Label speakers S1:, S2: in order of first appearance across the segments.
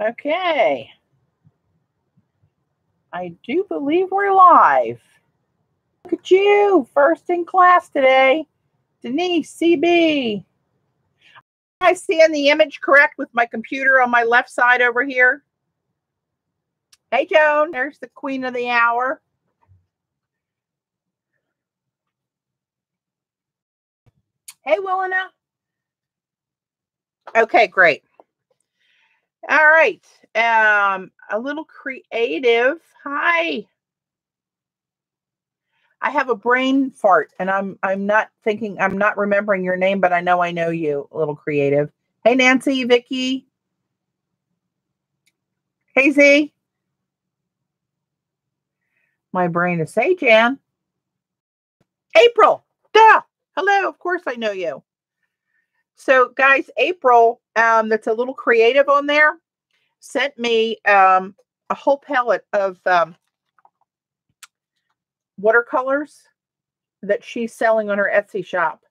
S1: Okay. I do believe we're live. Look at you, first in class today. Denise, CB. I seeing the image correct with my computer on my left side over here? Hey, Joan, there's the queen of the hour. Hey, Willina. Okay, great. All right. Um, a little creative. Hi. I have a brain fart and I'm I'm not thinking I'm not remembering your name, but I know I know you, a little creative. Hey Nancy, Vicky. Hey Z. My brain is say Jan. April. Duh. Hello, of course I know you. So guys, April, um, that's a little creative on there, sent me um a whole palette of um watercolors that she's selling on her Etsy shop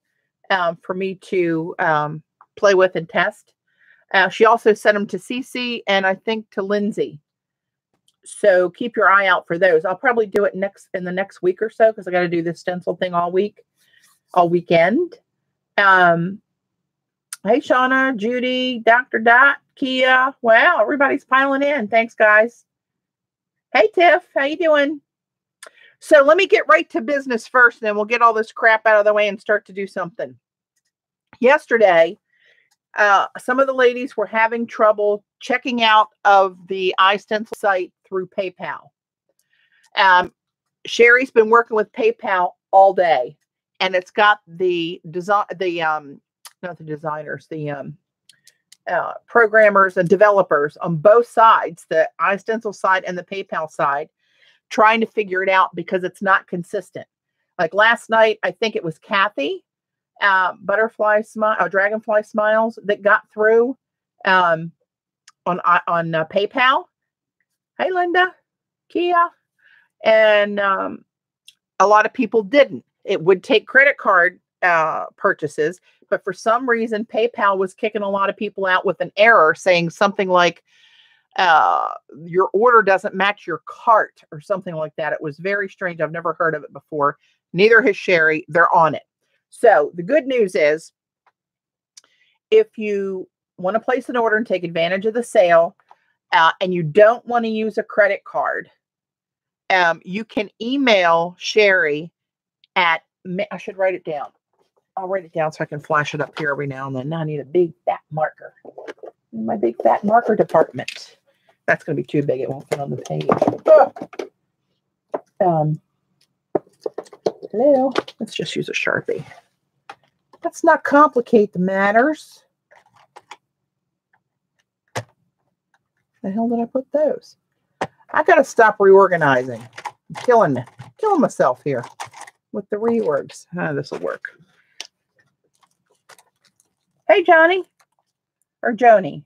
S1: um, for me to um, play with and test. Uh, she also sent them to Cece and I think to Lindsay. So keep your eye out for those. I'll probably do it next in the next week or so because I got to do this stencil thing all week, all weekend. Um, hey, Shauna, Judy, Dr. Dot, Kia. Wow, everybody's piling in. Thanks, guys. Hey, Tiff, how you doing? So let me get right to business first, and then we'll get all this crap out of the way and start to do something. Yesterday, uh, some of the ladies were having trouble checking out of the iStencil site through PayPal. Um, Sherry's been working with PayPal all day, and it's got the design, the um, not the designers, the um, uh, programmers and developers on both sides, the iStencil side and the PayPal side, trying to figure it out because it's not consistent. Like last night, I think it was Kathy, uh, Butterfly Smile, uh, Dragonfly Smiles, that got through um, on uh, on uh, PayPal. Hey, Linda, Kia, and um, a lot of people didn't. It would take credit card uh, purchases, but for some reason, PayPal was kicking a lot of people out with an error saying something like, uh, your order doesn't match your cart or something like that. It was very strange. I've never heard of it before. Neither has Sherry. They're on it. So the good news is if you want to place an order and take advantage of the sale uh, and you don't want to use a credit card, um, you can email Sherry at, I should write it down. I'll write it down so I can flash it up here every now and then. Now I need a big fat marker. My big fat marker department. That's going to be too big. It won't fit on the page. Um, hello. Let's just use a Sharpie. Let's not complicate the matters. The hell did I put those? I got to stop reorganizing. I'm killing. Killing myself here with the reorgs. Ah, this will work. Hey, Johnny. Or Joni.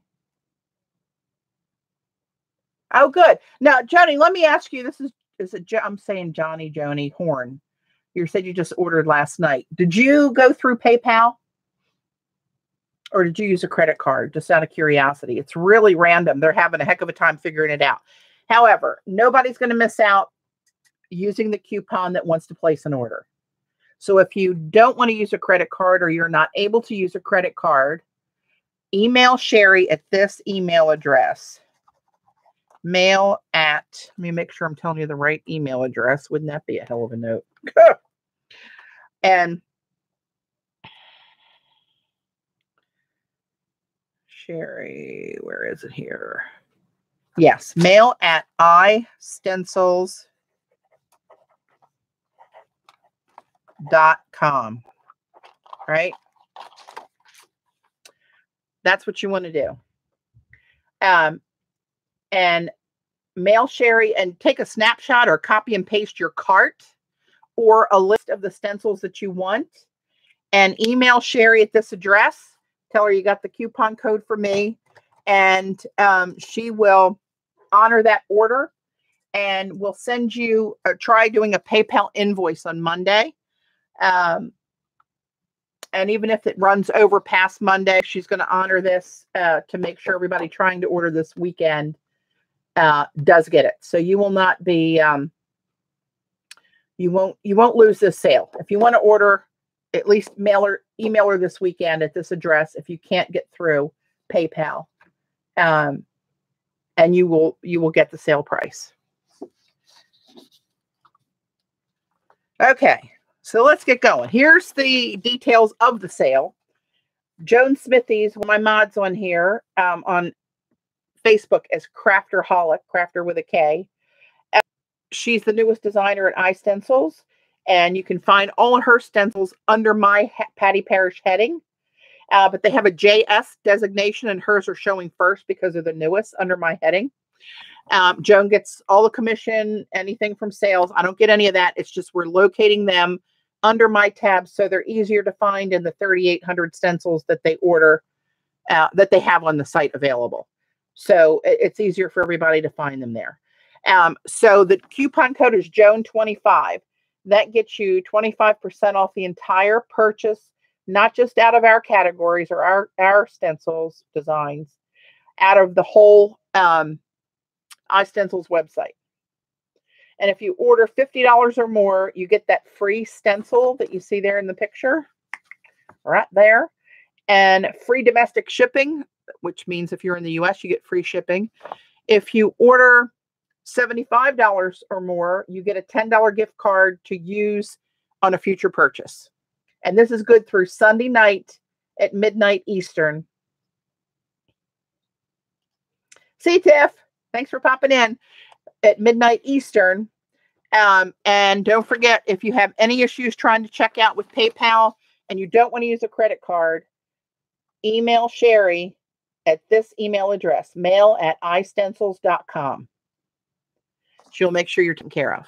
S1: Oh, good. Now, Joni, let me ask you. This is is it? I'm saying Johnny, Joni Horn. You said you just ordered last night. Did you go through PayPal, or did you use a credit card? Just out of curiosity. It's really random. They're having a heck of a time figuring it out. However, nobody's going to miss out using the coupon that wants to place an order. So if you don't want to use a credit card or you're not able to use a credit card, email Sherry at this email address mail at, let me make sure I'm telling you the right email address. Wouldn't that be a hell of a note? and Sherry, where is it here? Yes, mail at istencils dot com. Right? That's what you want to do. Um, and mail Sherry and take a snapshot or copy and paste your cart or a list of the stencils that you want and email Sherry at this address. Tell her you got the coupon code for me and um, she will honor that order and we'll send you or uh, try doing a PayPal invoice on Monday. Um, and even if it runs over past Monday, she's going to honor this uh, to make sure everybody trying to order this weekend uh, does get it. So you will not be um, you won't you won't lose this sale. If you want to order, at least mail her email her this weekend at this address. If you can't get through PayPal, um, and you will you will get the sale price. Okay, so let's get going. Here's the details of the sale. Joan Smithies, my mods on here um, on Facebook as Krafterholic, Crafter with a K. She's the newest designer at iStencils, and you can find all of her stencils under my Patti Parrish heading. Uh, but they have a JS designation, and hers are showing first because they're the newest under my heading. Um, Joan gets all the commission, anything from sales. I don't get any of that. It's just we're locating them under my tabs so they're easier to find in the 3,800 stencils that they order, uh, that they have on the site available. So it's easier for everybody to find them there. Um, so the coupon code is Joan25. That gets you 25% off the entire purchase, not just out of our categories or our, our stencils designs, out of the whole um, iStencils website. And if you order $50 or more, you get that free stencil that you see there in the picture, right there, and free domestic shipping which means if you're in the US, you get free shipping. If you order $75 or more, you get a $10 gift card to use on a future purchase. And this is good through Sunday night at midnight Eastern. See, Tiff, thanks for popping in at midnight Eastern. Um, and don't forget, if you have any issues trying to check out with PayPal and you don't want to use a credit card, email Sherry at this email address, mail at istencils.com. She'll make sure you're taken care of.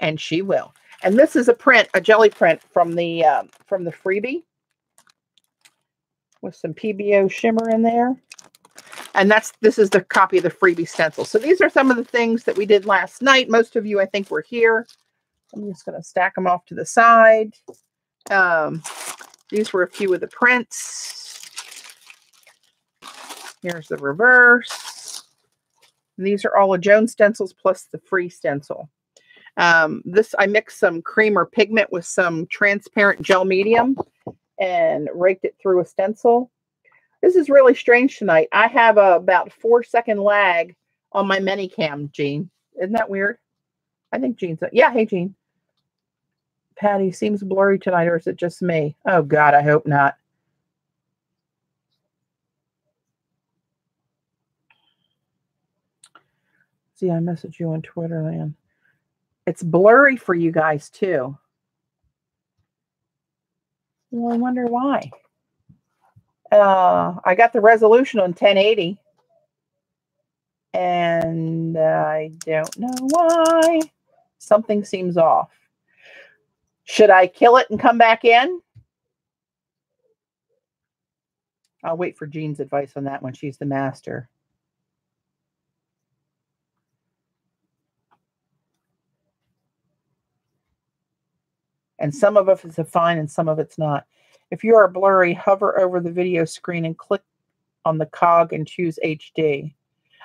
S1: And she will. And this is a print, a Gelli print from the uh, from the freebie with some PBO shimmer in there. And that's this is the copy of the freebie stencil. So these are some of the things that we did last night. Most of you, I think, were here. I'm just going to stack them off to the side. Um, these were a few of the prints. Here's the reverse. And these are all of Joan's stencils plus the free stencil. Um, this I mixed some Kremer pigment with some transparent gel medium and raked it through a stencil. This is really strange tonight. I have a about four second lag on my ManyCam, Jean. Isn't that weird? I think Jean's, yeah, hey, Jean. Patti seems blurry tonight, or is it just me? Oh, God, I hope not. See, I messaged you on Twitter, man. It's blurry for you guys too. Well, I wonder why. Uh, I got the resolution on 1080. And I don't know why. Something seems off. Should I kill it and come back in? I'll wait for Jean's advice on that one. She's the master. and some of it is fine and some of it's not. If you are blurry, hover over the video screen and click on the cog and choose HD.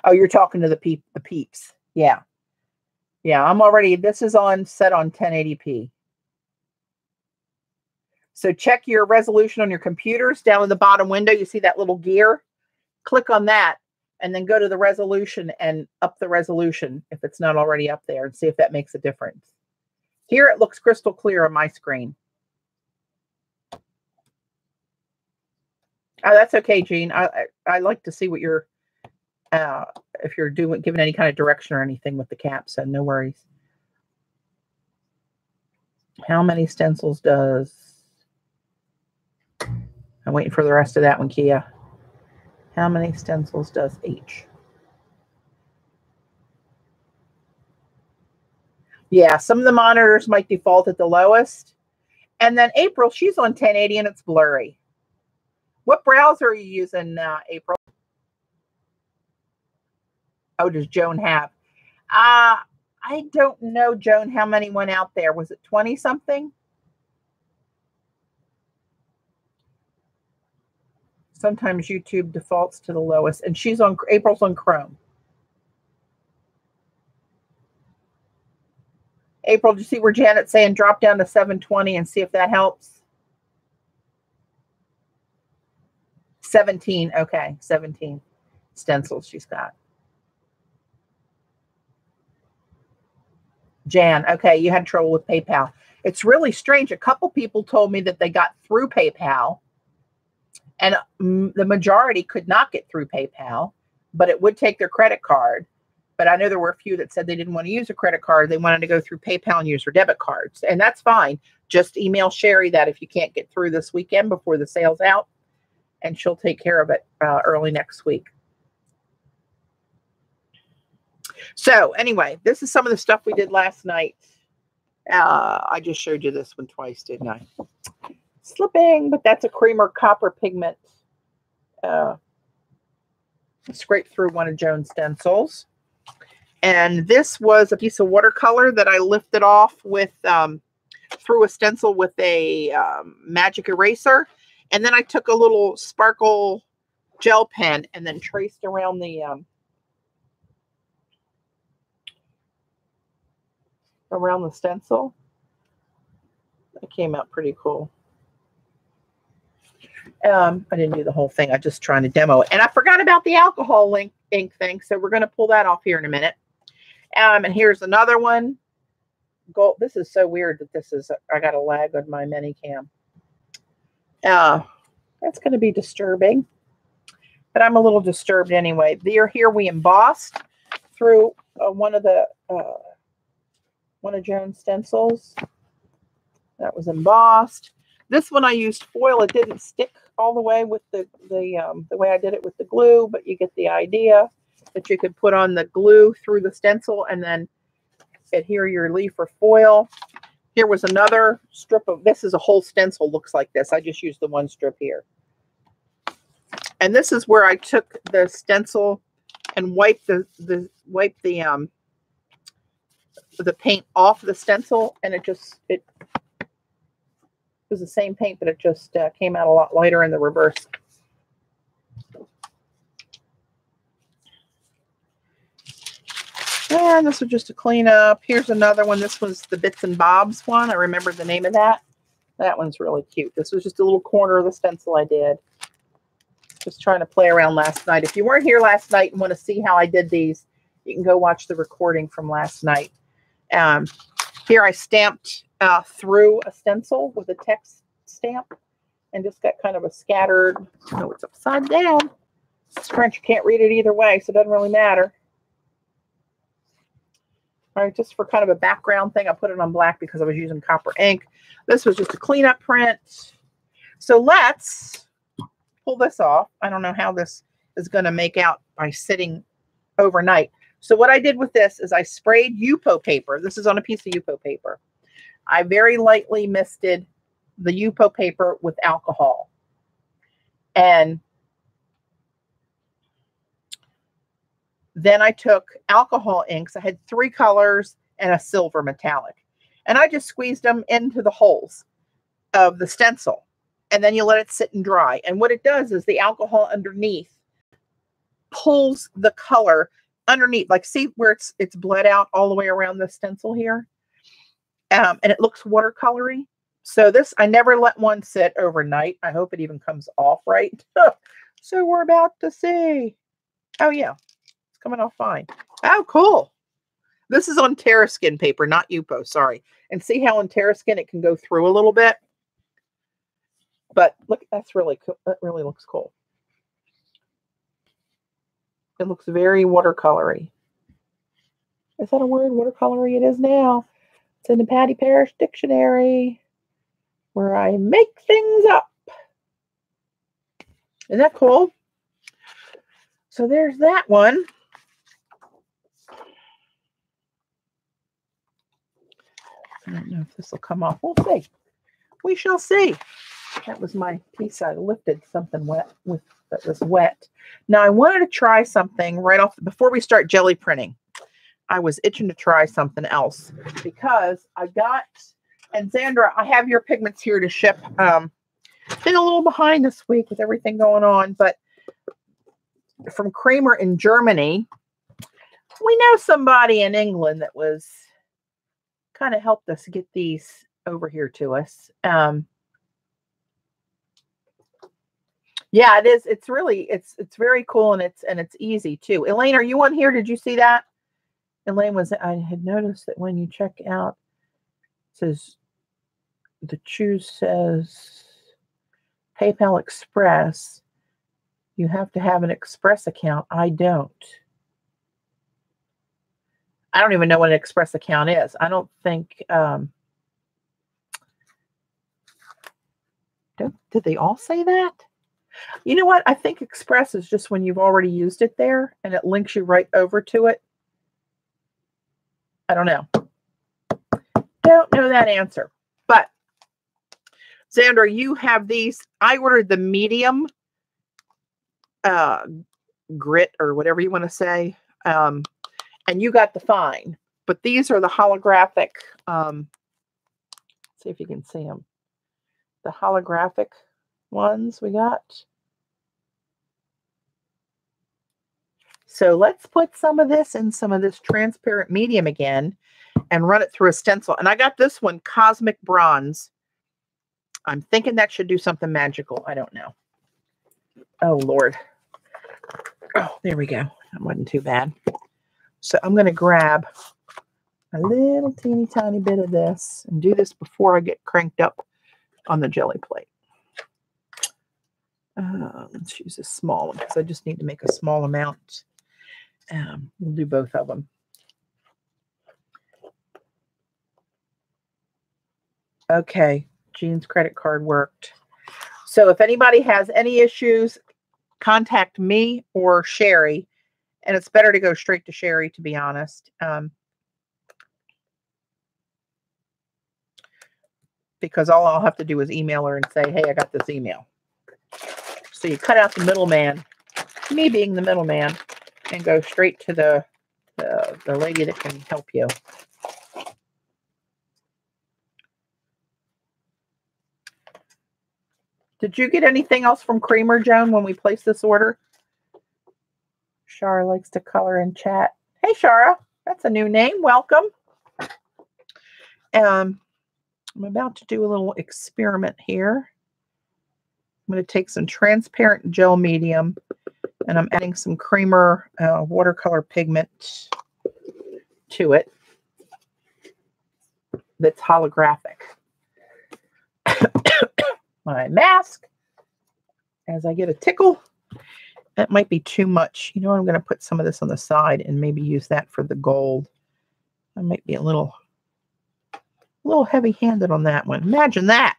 S1: Oh, you're talking to the peep the peeps. Yeah. Yeah, I'm already this is on set on 1080p. So check your resolution on your computers down in the bottom window. You see that little gear? Click on that and then go to the resolution and up the resolution if it's not already up there and see if that makes a difference. Here it looks crystal clear on my screen. That's okay, Jean. I, I, I like to see what you're, uh, if you're doing, giving any kind of direction or anything with the cap, so no worries. How many stencils does, I'm waiting for the rest of that one, Kia. How many stencils does H? Yeah, some of the monitors might default at the lowest. And then April, she's on 1080 and it's blurry. What browser are you using, uh, April? Oh, does Joan have? Uh, I don't know, Joan, how many went out there. Was it 20 something? Sometimes YouTube defaults to the lowest, and she's on April's on Chrome. April, do you see where Janet's saying drop down to 720 and see if that helps? 17. Okay, 17 stencils she's got. Jan, okay, you had trouble with PayPal. It's really strange. A couple people told me that they got through PayPal, and mm, the majority could not get through PayPal, but it would take their credit card. But I know there were a few that said they didn't want to use a credit card. They wanted to go through PayPal and use their debit cards. And that's fine. Just email Sherry that if you can't get through this weekend before the sale's out, and she'll take care of it uh, early next week. So anyway, this is some of the stuff we did last night. Uh, I just showed you this one twice, didn't I? Slipping, but that's a Kremer copper pigment. Uh, scrape through one of Joan's stencils. And this was a piece of watercolor that I lifted off with um, through a stencil with a um, magic eraser. And then I took a little sparkle gel pen and then traced around the um, around the stencil. That came out pretty cool. Um, I didn't do the whole thing. I just trying to demo it. And I forgot about the alcohol ink, ink thing. So we're going to pull that off here in a minute. Um, and here's another one. Gold. This is so weird that this is, I got a lag on my ManyCam. Uh, that's going to be disturbing. But I'm a little disturbed anyway. They're here we embossed through uh, one of the uh, one of Joan's stencils. That was embossed. This one I used foil. It didn't stick all the way with the the um, the way I did it with the glue, but you get the idea that you could put on the glue through the stencil and then adhere your leaf or foil. Here was another strip of, this is a whole stencil looks like this. I just used the one strip here. And this is where I took the stencil and wiped the, the wiped the um, the paint off the stencil and it just it, it was the same paint but it just uh, came out a lot lighter in the reverse and this was just a cleanup. Here's another one. This was the bits and bobs one. I remember the name of that. That one's really cute. This was just a little corner of the stencil i did. Just trying to play around last night. If you weren't here last night and want to see how i did these you can go watch the recording from last night. Um, here I stamped uh, through a stencil with a text stamp and just got kind of a scattered, no, it's upside down. It's French, you can't read it either way, so it doesn't really matter. All right, just for kind of a background thing, I put it on black because I was using copper ink. This was just a cleanup print. So let's pull this off. I don't know how this is going to make out by sitting overnight. So what I did with this is I sprayed Yupo paper. This is on a piece of Yupo paper. I very lightly misted the Yupo paper with alcohol. And then I took alcohol inks. I had three colors and a silver metallic. And I just squeezed them into the holes of the stencil. And then you let it sit and dry. And what it does is the alcohol underneath pulls the color underneath, like see where it's it's bled out all the way around the stencil here. Um, and it looks watercolory. So this, I never let one sit overnight. I hope it even comes off right. so we're about to see. Oh yeah, coming off fine. Oh, cool. This is on Terraskin paper, not Yupo, sorry. And see how on Terraskin it can go through a little bit. But look, that's really cool. That really looks cool. It looks very watercolory. Is that a word? Watercolory it is now. It's in the Patti Parrish Dictionary where I make things up. Isn't that cool? So there's that one. I don't know if this will come off. We'll see. We shall see. That was my piece. I lifted something wet with that was wet. Now I wanted to try something right off before we start Gelli printing. I was itching to try something else because I got and Sandra, I have your pigments here to ship. Um, been a little behind this week with everything going on, but from Kremer in Germany, we know somebody in England that was kind of helped us get these over here to us. Um, yeah, it is. It's really it's it's very cool and it's and it's easy too. Elaine, are you on here? Did you see that? Elaine was I had noticed that when you check out says the choose says PayPal Express. You have to have an Express account. I don't. I don't even know what an Express account is. I don't think um did they all say that? You know what? I think Express is just when you've already used it there and it links you right over to it. I don't know. Don't know that answer. But Xander, you have these. I ordered the medium uh, grit or whatever you want to say. Um, and you got the fine. But these are the holographic. Um, see if you can see them. The holographic ones we got. So let's put some of this in some of this transparent medium again and run it through a stencil. And I got this one, Cosmic Bronze. I'm thinking that should do something magical. I don't know. Oh, Lord. Oh, there we go. That wasn't too bad. So I'm going to grab a little teeny tiny bit of this and do this before I get cranked up on the Gelli plate. Uh, let's use a small one because I just need to make a small amount. Um, we'll do both of them. Okay, Jean's credit card worked. So if anybody has any issues, contact me or Sherry. And it's better to go straight to Sherry, to be honest. Um, because all I'll have to do is email her and say, hey, I got this email. So you cut out the middleman, me being the middleman, and go straight to the, the, the lady that can help you. Did you get anything else from Kremer, Joan, when we placed this order? Shara likes to color and chat. Hey, Shara, that's a new name. Welcome. Um, I'm about to do a little experiment here. I'm going to take some transparent gel medium and I'm adding some Kremer uh, watercolor pigment to it that's holographic. My mask as I get a tickle. That might be too much. You know, I'm going to put some of this on the side and maybe use that for the gold. I might be a little, a little heavy-handed on that one. Imagine that.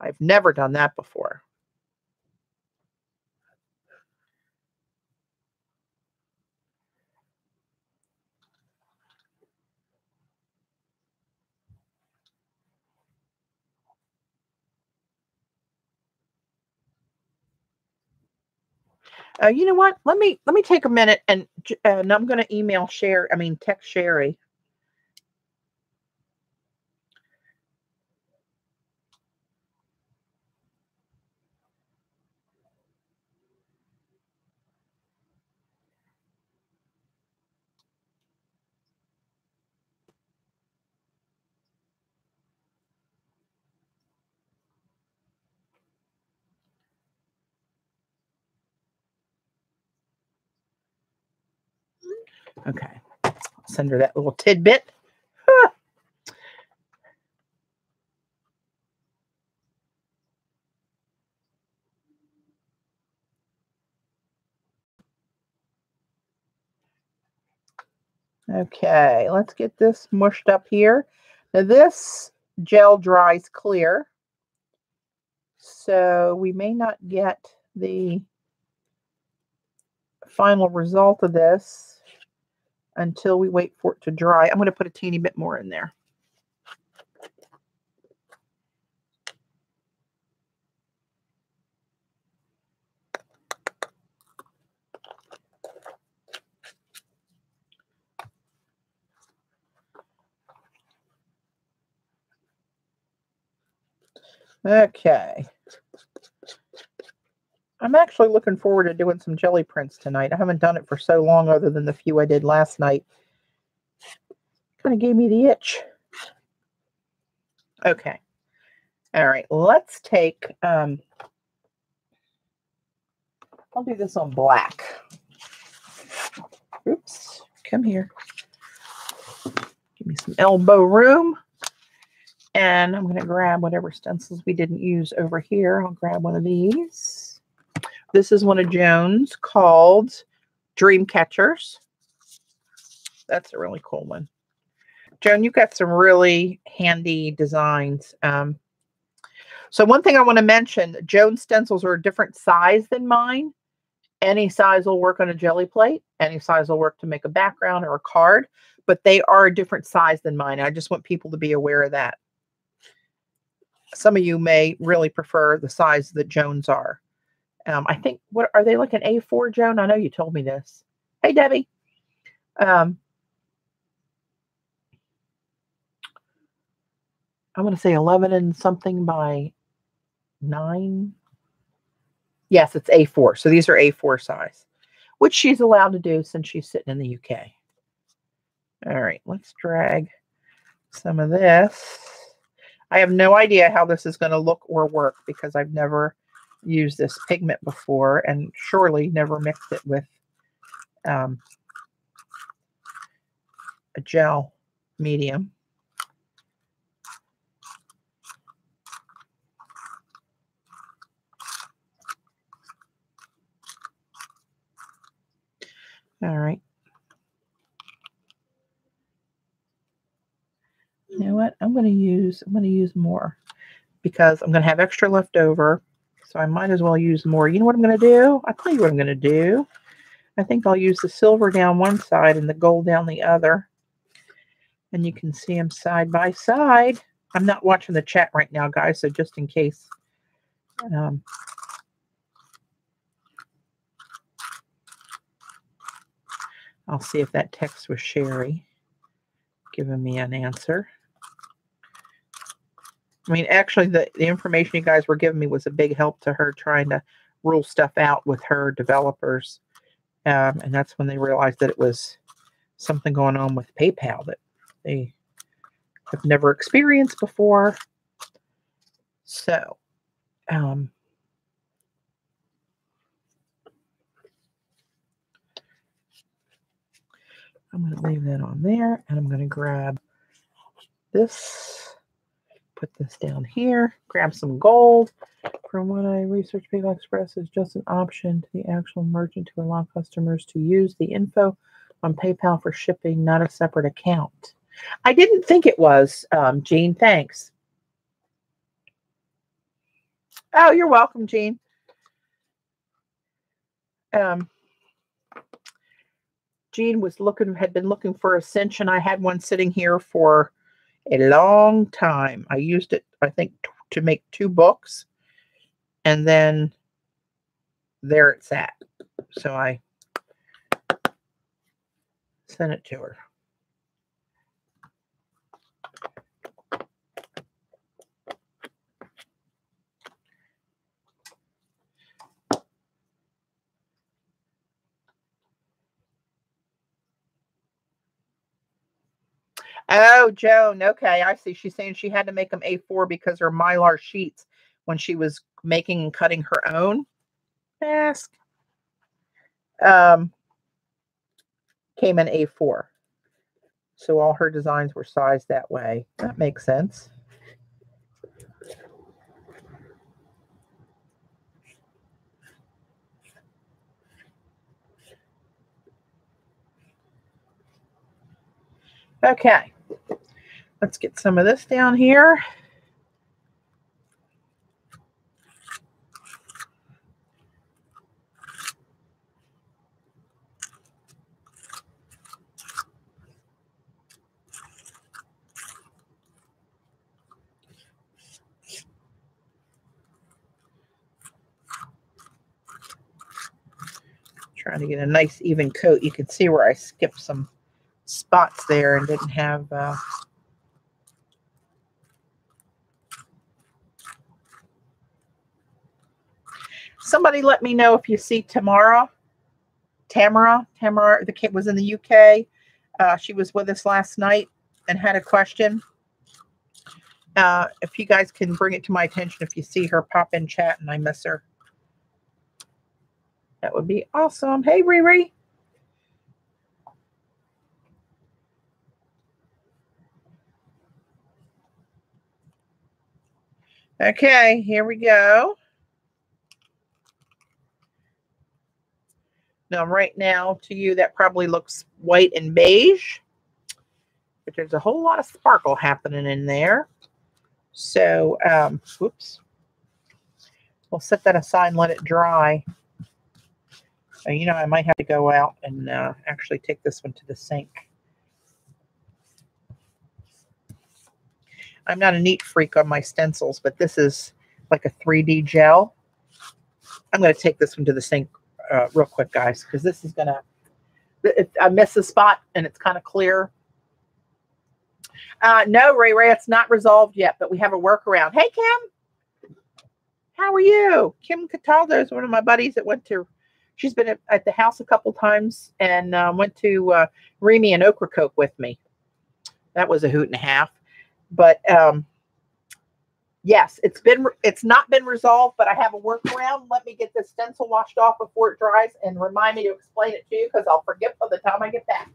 S1: I've never done that before. Uh, you know what? Let me let me take a minute and and I'm going to email share. I mean, text Sherry. Okay. Send her that little tidbit. Okay, let's get this mushed up here. Now this gel dries clear, so we may not get the final result of this until we wait for it to dry. I'm going to put a teeny bit more in there. Okay. I'm actually looking forward to doing some Gelli prints tonight. I haven't done it for so long other than the few I did last night. Kind of gave me the itch. Okay. All right, let's take, um, I'll do this on black. Oops, come here. Give me some elbow room. And I'm going to grab whatever stencils we didn't use over here. I'll grab one of these. This is one of Joan's called Dream Catchers. That's a really cool one. Joan, you've got some really handy designs. Um, so one thing I want to mention, Joan's stencils are a different size than mine. Any size will work on a Gelli plate. Any size will work to make a background or a card, but they are a different size than mine. I just want people to be aware of that. Some of you may really prefer the size that Joan's are. Um, I think, what are they an A4, Joan? I know you told me this. Hey, Debbie. Um, I want to say 11 and something by 9. Yes, it's A4. So these are A4 size, which she's allowed to do since she's sitting in the UK. All right, let's drag some of this. I have no idea how this is going to look or work because I've never used this pigment before and surely never mixed it with um, a gel medium. All right. You know what? I'm going to use, I'm going to use more because I'm going to have extra left over. So I might as well use more. You know what I'm going to do? I'll tell you what I'm going to do. I think I'll use the silver down one side and the gold down the other. And you can see them side by side. I'm not watching the chat right now, guys, so just in case. Um, I'll see if that text was Sherry giving me an answer. I mean, actually, the, the information you guys were giving me was a big help to her trying to rule stuff out with her developers. Um, and that's when they realized that it was something going on with PayPal that they have never experienced before. So, um, I'm going to leave that on there and I'm going to grab this, put this down here, grab some gold. From what I researched, PayPal Express is just an option to the actual merchant to allow customers to use the info on PayPal for shipping, not a separate account. I didn't think it was, um, Jean. Thanks. Oh, you're welcome, Jean. Um, Jean was looking, had been looking for a cinch, and I had one sitting here for a long time. I used it, I think, to make two books, and then there it's at. So I sent it to her. Oh, Joan. Okay, I see. She's saying she had to make them A4 because her mylar sheets, when she was making and cutting her own mask, um, came in A4. So all her designs were sized that way. That makes sense. Okay. Let's get some of this down here. Trying to get a nice even coat. You can see where I skipped some spots there and didn't have uh, Somebody let me know if you see Tamara. Tamara, Tamara, the kid was in the UK. Uh, she was with us last night and had a question. Uh, if you guys can bring it to my attention, if you see her pop in chat and I miss her, that would be awesome. Hey, Riri. Okay, here we go. Now, right now, to you, that probably looks white and beige, but there's a whole lot of sparkle happening in there. So, um, whoops. We'll set that aside and let it dry. And, you know, I might have to go out and uh, actually take this one to the sink. I'm not a neat freak on my stencils, but this is like a 3D gel. I'm going to take this one to the sink uh, real quick, guys, because this is going to, I missed a spot and it's kind of clear. Uh, no, Ray Ray, it's not resolved yet, but we have a workaround. Hey, Kim. How are you? Kim Cataldo is one of my buddies that went to, she's been at, at the house a couple times and uh, went to uh, Remy and Ocracoke with me. That was a hoot and a half but um, yes, it's been it's not been resolved, but I have a workaround. Let me get this stencil washed off before it dries, and remind me to explain it to you because I'll forget by the time I get back.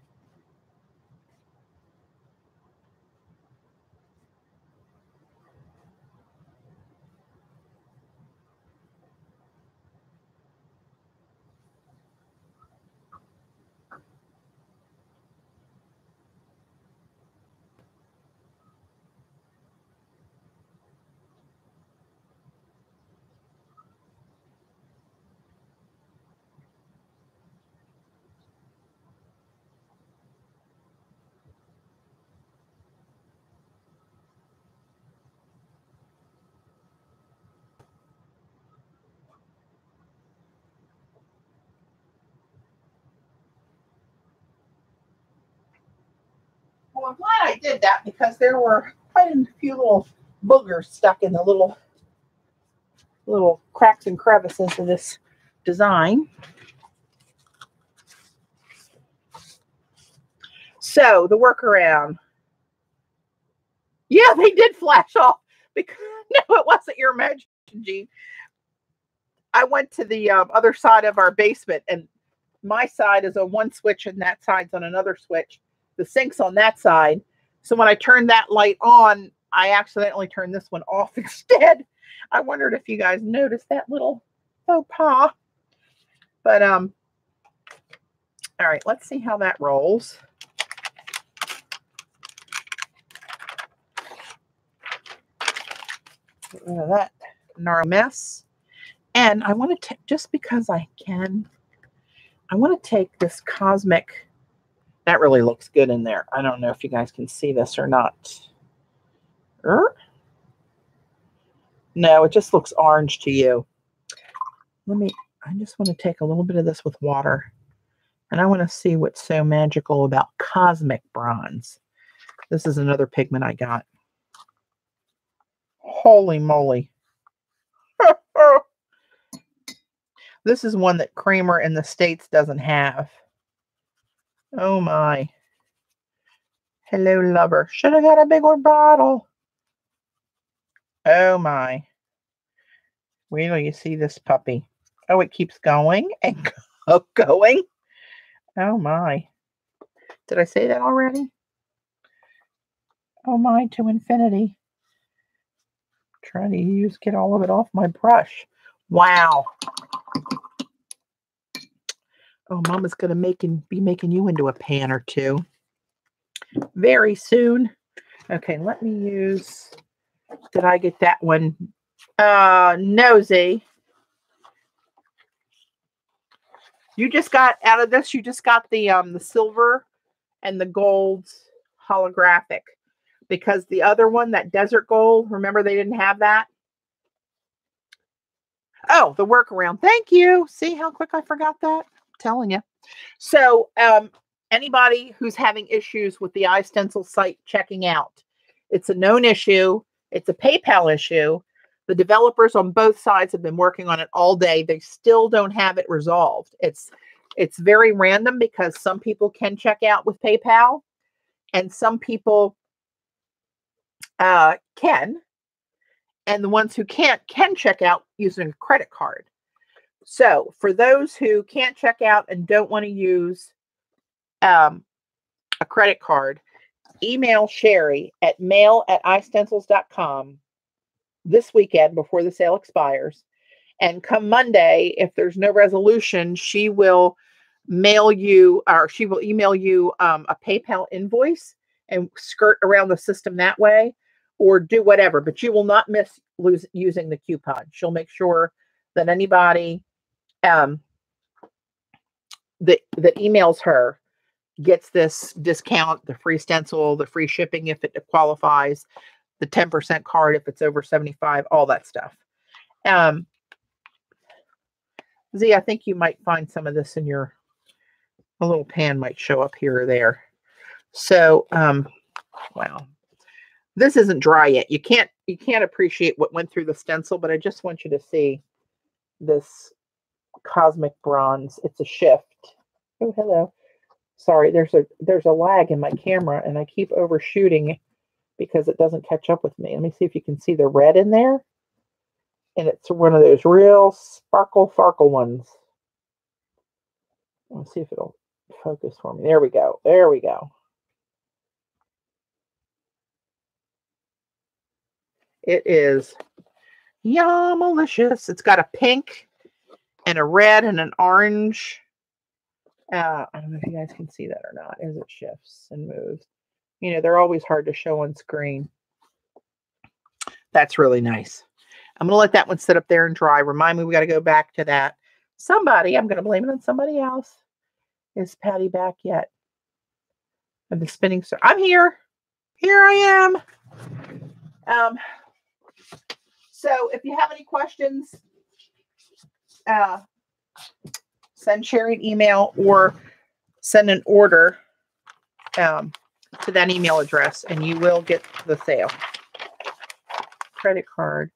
S1: Well, I'm glad Did that because there were quite a few little boogers stuck in the little little cracks and crevices of this design. So the workaround. Yeah, they did flash off because no, it wasn't your imagination, Jean. I went to the um, other side of our basement, and my side is on one switch, and that side's on another switch the sink's on that side. So when I turned that light on, I accidentally turned this one off instead. I wondered if you guys noticed that little faux pas. But um, all right, let's see how that rolls. Get rid of that gnarly mess. And I want to, just because I can, I want to take this Cosmic that really looks good in there. I don't know if you guys can see this or not. Er? No, it just looks orange to you. Let me, I just want to take a little bit of this with water. And I want to see what's so magical about cosmic bronze. This is another pigment I got. Holy moly. this is one that Kremer in the States doesn't have. Oh my. Hello, lover. Should have got a bigger bottle. Oh my. Wait till you see this puppy. Oh, it keeps going and going. Oh my. Did I say that already? Oh my, to infinity. Trying to use, get all of it off my brush. Wow. Oh, Mama's going to make and be making you into a pan or two very soon. Okay, let me use. Did I get that one? Uh, nosy. You just got out of this. You just got the um the silver and the gold holographic because the other one, that desert gold, remember they didn't have that. Oh, the workaround. Thank you. See how quick I forgot that telling you. So, um, anybody who's having issues with the iStencil site checking out, it's a known issue. It's a PayPal issue. The developers on both sides have been working on it all day. They still don't have it resolved. It's it's very random because some people can check out with PayPal and some people uh, can. And the ones who can't can check out using a credit card. So for those who can't check out and don't want to use um, a credit card, email Cheri at mail at istencils.com this weekend before the sale expires. And come Monday, if there's no resolution, she will mail you or she will email you um, a PayPal invoice and skirt around the system that way or do whatever, but you will not miss lose, using the coupon. She'll make sure that anybody um, that, that emails her gets this discount, the free stencil, the free shipping if it qualifies, the 10% card if it's over 75, all that stuff. Um, Z, I think you might find some of this in your, a little pan might show up here or there. So, um, wow, this isn't dry yet. You can't, you can't appreciate what went through the stencil, but I just want you to see this cosmic bronze. It's a shift. Oh, hello. Sorry, there's a there's a lag in my camera and I keep overshooting because it doesn't catch up with me. Let me see if you can see the red in there. And it's one of those real sparkle farkle ones. Let's see if it'll focus for me. There we go. There we go. It is yum malicious. It's got a pink and a red and an orange. Uh, I don't know if you guys can see that or not as it shifts and moves. You know, they're always hard to show on screen. That's really nice. I'm going to let that one sit up there and dry. Remind me, we got to go back to that. Somebody, I'm going to blame it on somebody else. Is Patty back yet? And the spinning star. I'm here. Here I am. Um, so if you have any questions, uh, send Cheri an email or send an order um, to that email address and you will get the sale. Credit card,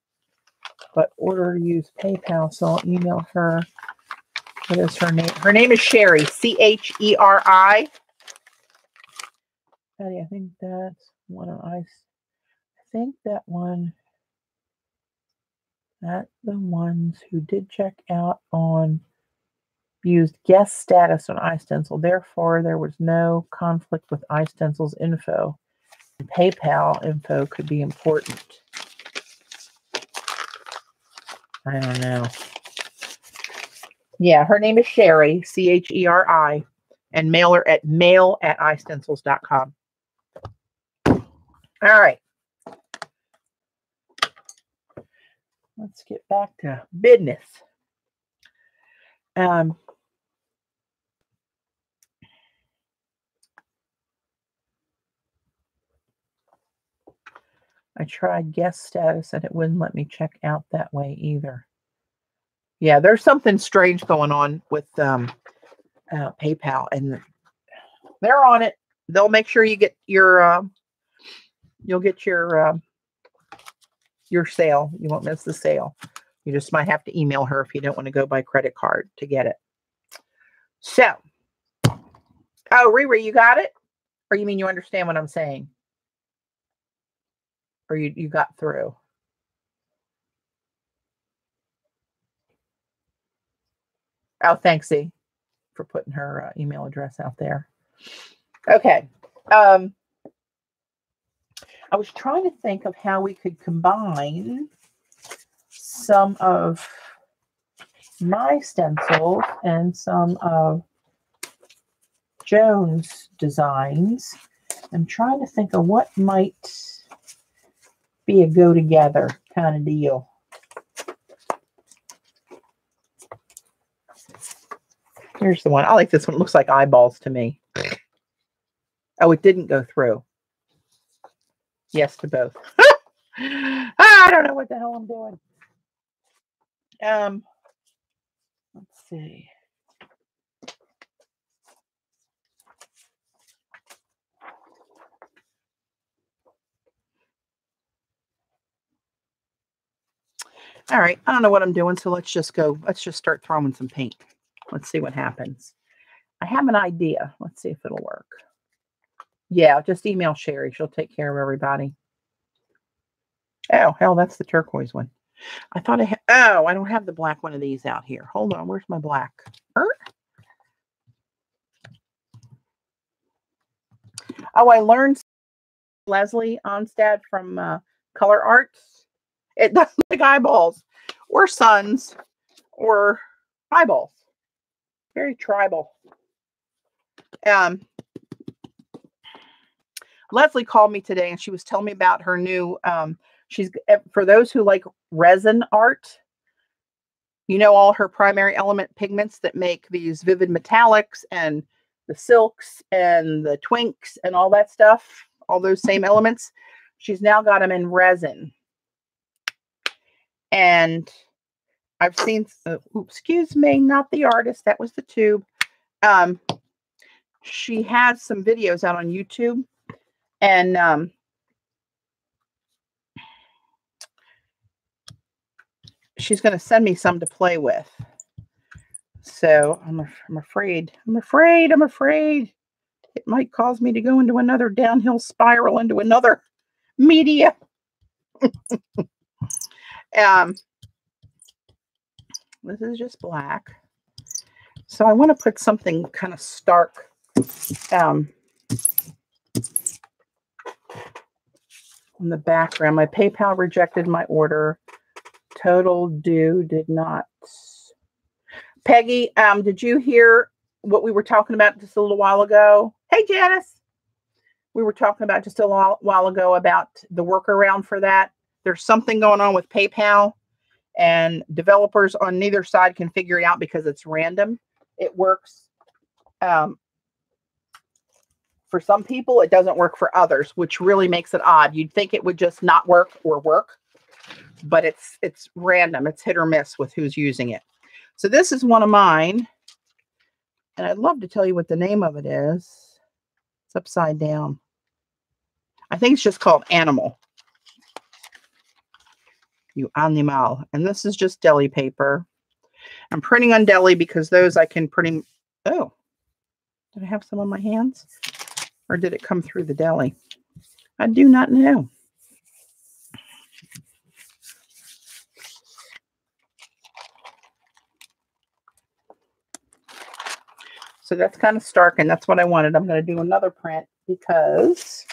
S1: but order use PayPal. So I'll email her. What is her name? Her name is Cheri, C H E R I. Patti, I think that's one of I. I think that one. That the ones who did check out on used guest status on iStencil. Therefore, there was no conflict with iStencil's info. PayPal info could be important. I don't know. Yeah, her name is Cheri, C H E R I, and mail her at mail at istencils.com. All right. Let's get back to business. Um, I tried guest status and it wouldn't let me check out that way either. Yeah, there's something strange going on with um, uh, PayPal, and they're on it. They'll make sure you get your, uh, you'll get your uh, your sale. You won't miss the sale. You just might have to email her if you don't want to go by credit card to get it. So, oh, Riri, you got it? Or you mean you understand what I'm saying? Or you, you got through? Oh, thanks, for putting her uh, email address out there. Okay. Um, I was trying to think of how we could combine some of my stencils and some of Joan's designs. I'm trying to think of what might be a go together kind of deal. Here's the one. I like this one. It looks like eyeballs to me. Oh, it didn't go through. Yes to both. I don't know what the hell I'm doing. Um, let's see. All right, I don't know what I'm doing, so let's just go. Let's just start throwing some paint. Let's see what happens. I have an idea. Let's see if it'll work. Yeah, just email Cheri. She'll take care of everybody. Oh, hell, that's the turquoise one. I thought I had, oh, I don't have the black one of these out here. Hold on, where's my black? Er? Oh, I learned Leslie Onstad from uh, Color Arts. It doesn't like eyeballs or suns or eyeballs. Very tribal. Um, Leslie called me today and she was telling me about her new um, she's eh, for those who like resin art you know all her primary element pigments that make these vivid metallics and the silks and the twinks and all that stuff all those same elements she's now got them in resin. And i've seen uh, excuse me not the artist that was the tube. Um she has some videos out on youtube and um she's going to send me some to play with. So I'm, I'm afraid, I'm afraid, I'm afraid it might cause me to go into another downhill spiral into another media. um, this is just black. So I want to put something kind of stark um, on the background. My PayPal rejected my order total due did not. Peggy, um, did you hear what we were talking about just a little while ago? Hey, Janice. We were talking about just a while ago about the workaround for that. There's something going on with PayPal, and developers on neither side can figure it out because it's random. It works um, for some people, it doesn't work for others, which really makes it odd. You'd think it would just not work or work, but it's it's random. It's hit or miss with who's using it. So this is one of mine. And I'd love to tell you what the name of it is. It's upside down. I think it's just called Animal. You animal. And this is just deli paper. I'm printing on deli because those I can pretty... Oh, did I have some on my hands? Or did it come through the deli? I do not know. So that's kind of stark, and that's what I wanted. I'm going to do another print because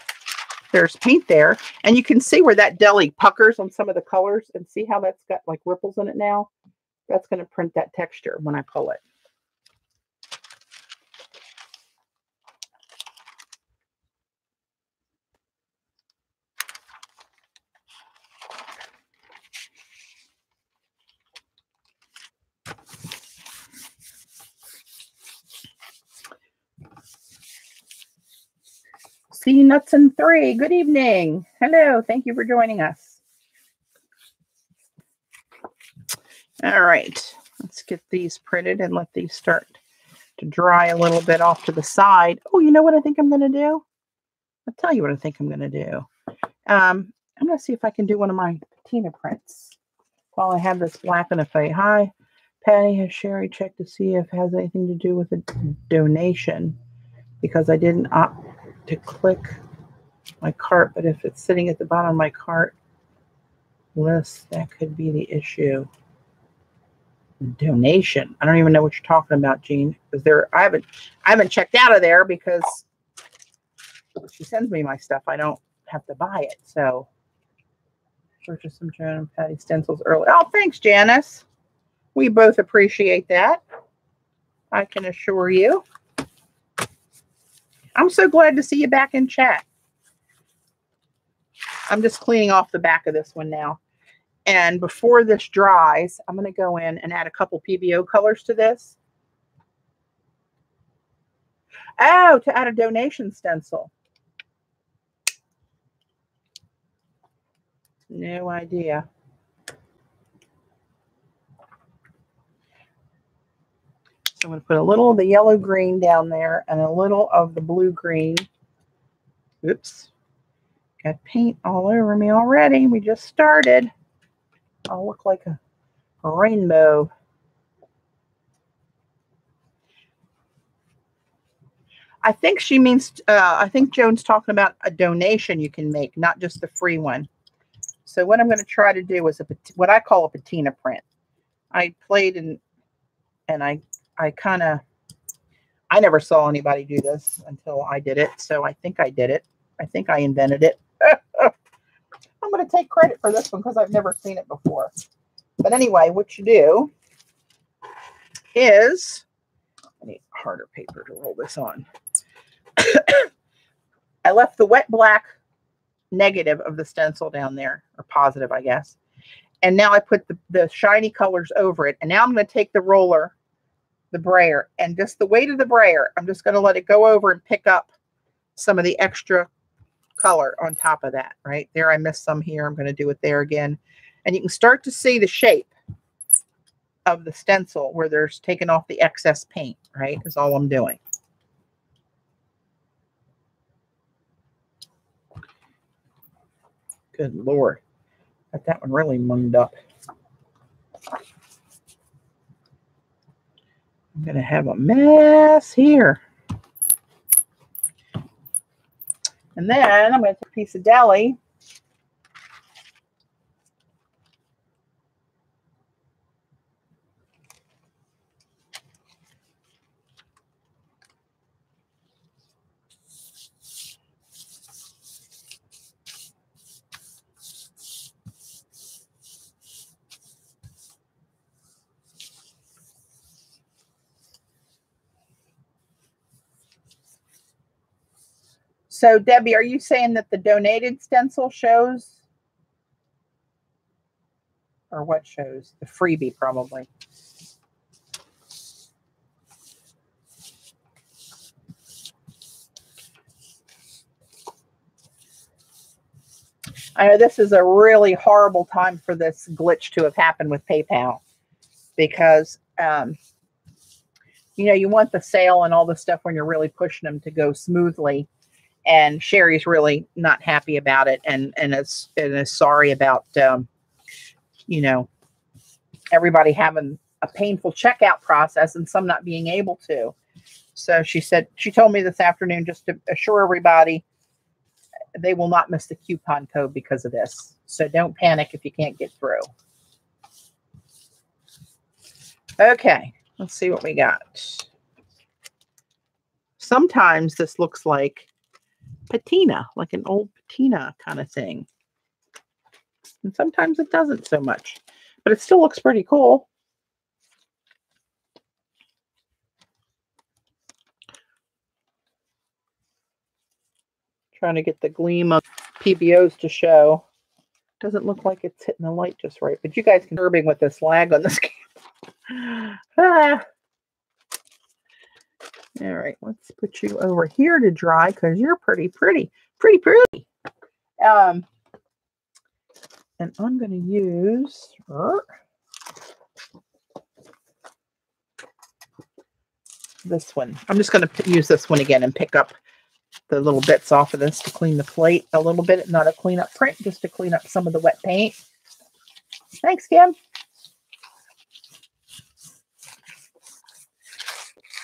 S1: there's paint there. And you can see where that deli puckers on some of the colors and see how that's got like ripples in it now. That's going to print that texture when I pull it. Nuts and Three. Good evening. Hello. Thank you for joining us. All right. Let's get these printed and let these start to dry a little bit off to the side. Oh, you know what I think I'm going to do? I'll tell you what I think I'm going to do. Um, I'm going to see if I can do one of my patina prints while I have this black in a fade. Hi, Patti. Has Cheri checked to see if it has anything to do with a donation? Because I didn't opt to click my cart, but if it's sitting at the bottom of my cart list, that could be the issue. Donation. I don't even know what you're talking about, Jean. Because there I haven't I haven't checked out of there because she sends me my stuff. I don't have to buy it. So purchase some Joan and Patti stencils early. Oh, thanks, Janice. We both appreciate that. I can assure you. I'm so glad to see you back in chat. I'm just cleaning off the back of this one now. And before this dries, I'm going to go in and add a couple PBO colors to this. Oh, to add a donation stencil. No idea. I'm going to put a little of the yellow green down there and a little of the blue green. Oops. Got paint all over me already. We just started. I'll look like a, a rainbow. I think she means, uh, I think Joan's talking about a donation you can make, not just the free one. So what I'm going to try to do is a what I call a patina print. I played and and I I kind of I never saw anybody do this until I did it. So I think I did it. I think I invented it. I'm going to take credit for this one because I've never seen it before. But anyway, what you do is I need harder paper to roll this on. I left the wet black negative of the stencil down there, or positive, I guess. And now I put the, the shiny colors over it. And now I'm going to take the roller, the brayer, and just the weight of the brayer, I'm just going to let it go over and pick up some of the extra color on top of that, right? There I missed some here. I'm going to do it there again. And you can start to see the shape of the stencil where there's taken off the excess paint, right? Is all I'm doing. Good Lord. Got that one really munged up. I'm going to have a mess here. And then I'm going to take a piece of deli So, Debbie, are you saying that the donated stencil shows? Or what shows? The freebie, probably. I know this is a really horrible time for this glitch to have happened with PayPal because, um, you know, you want the sale and all the stuff when you're really pushing them to go smoothly and Cheri's really not happy about it and and is and is sorry about um, you know everybody having a painful checkout process and some not being able to. So she said she told me this afternoon just to assure everybody they will not miss the coupon code because of this. So don't panic if you can't get through. Okay, let's see what we got. Sometimes this looks like patina, like an old patina kind of thing. And sometimes it doesn't so much, but it still looks pretty cool. Trying to get the gleam of PBOs to show. Doesn't look like it's hitting the light just right, but you guys can curbing with this lag on this ah. All right, let's put you over here to dry because you're pretty, pretty, pretty, pretty. Um, and I'm going to use er, this one. I'm just going to use this one again and pick up the little bits off of this to clean the plate a little bit. Not a clean up print, just to clean up some of the wet paint. Thanks, Kim.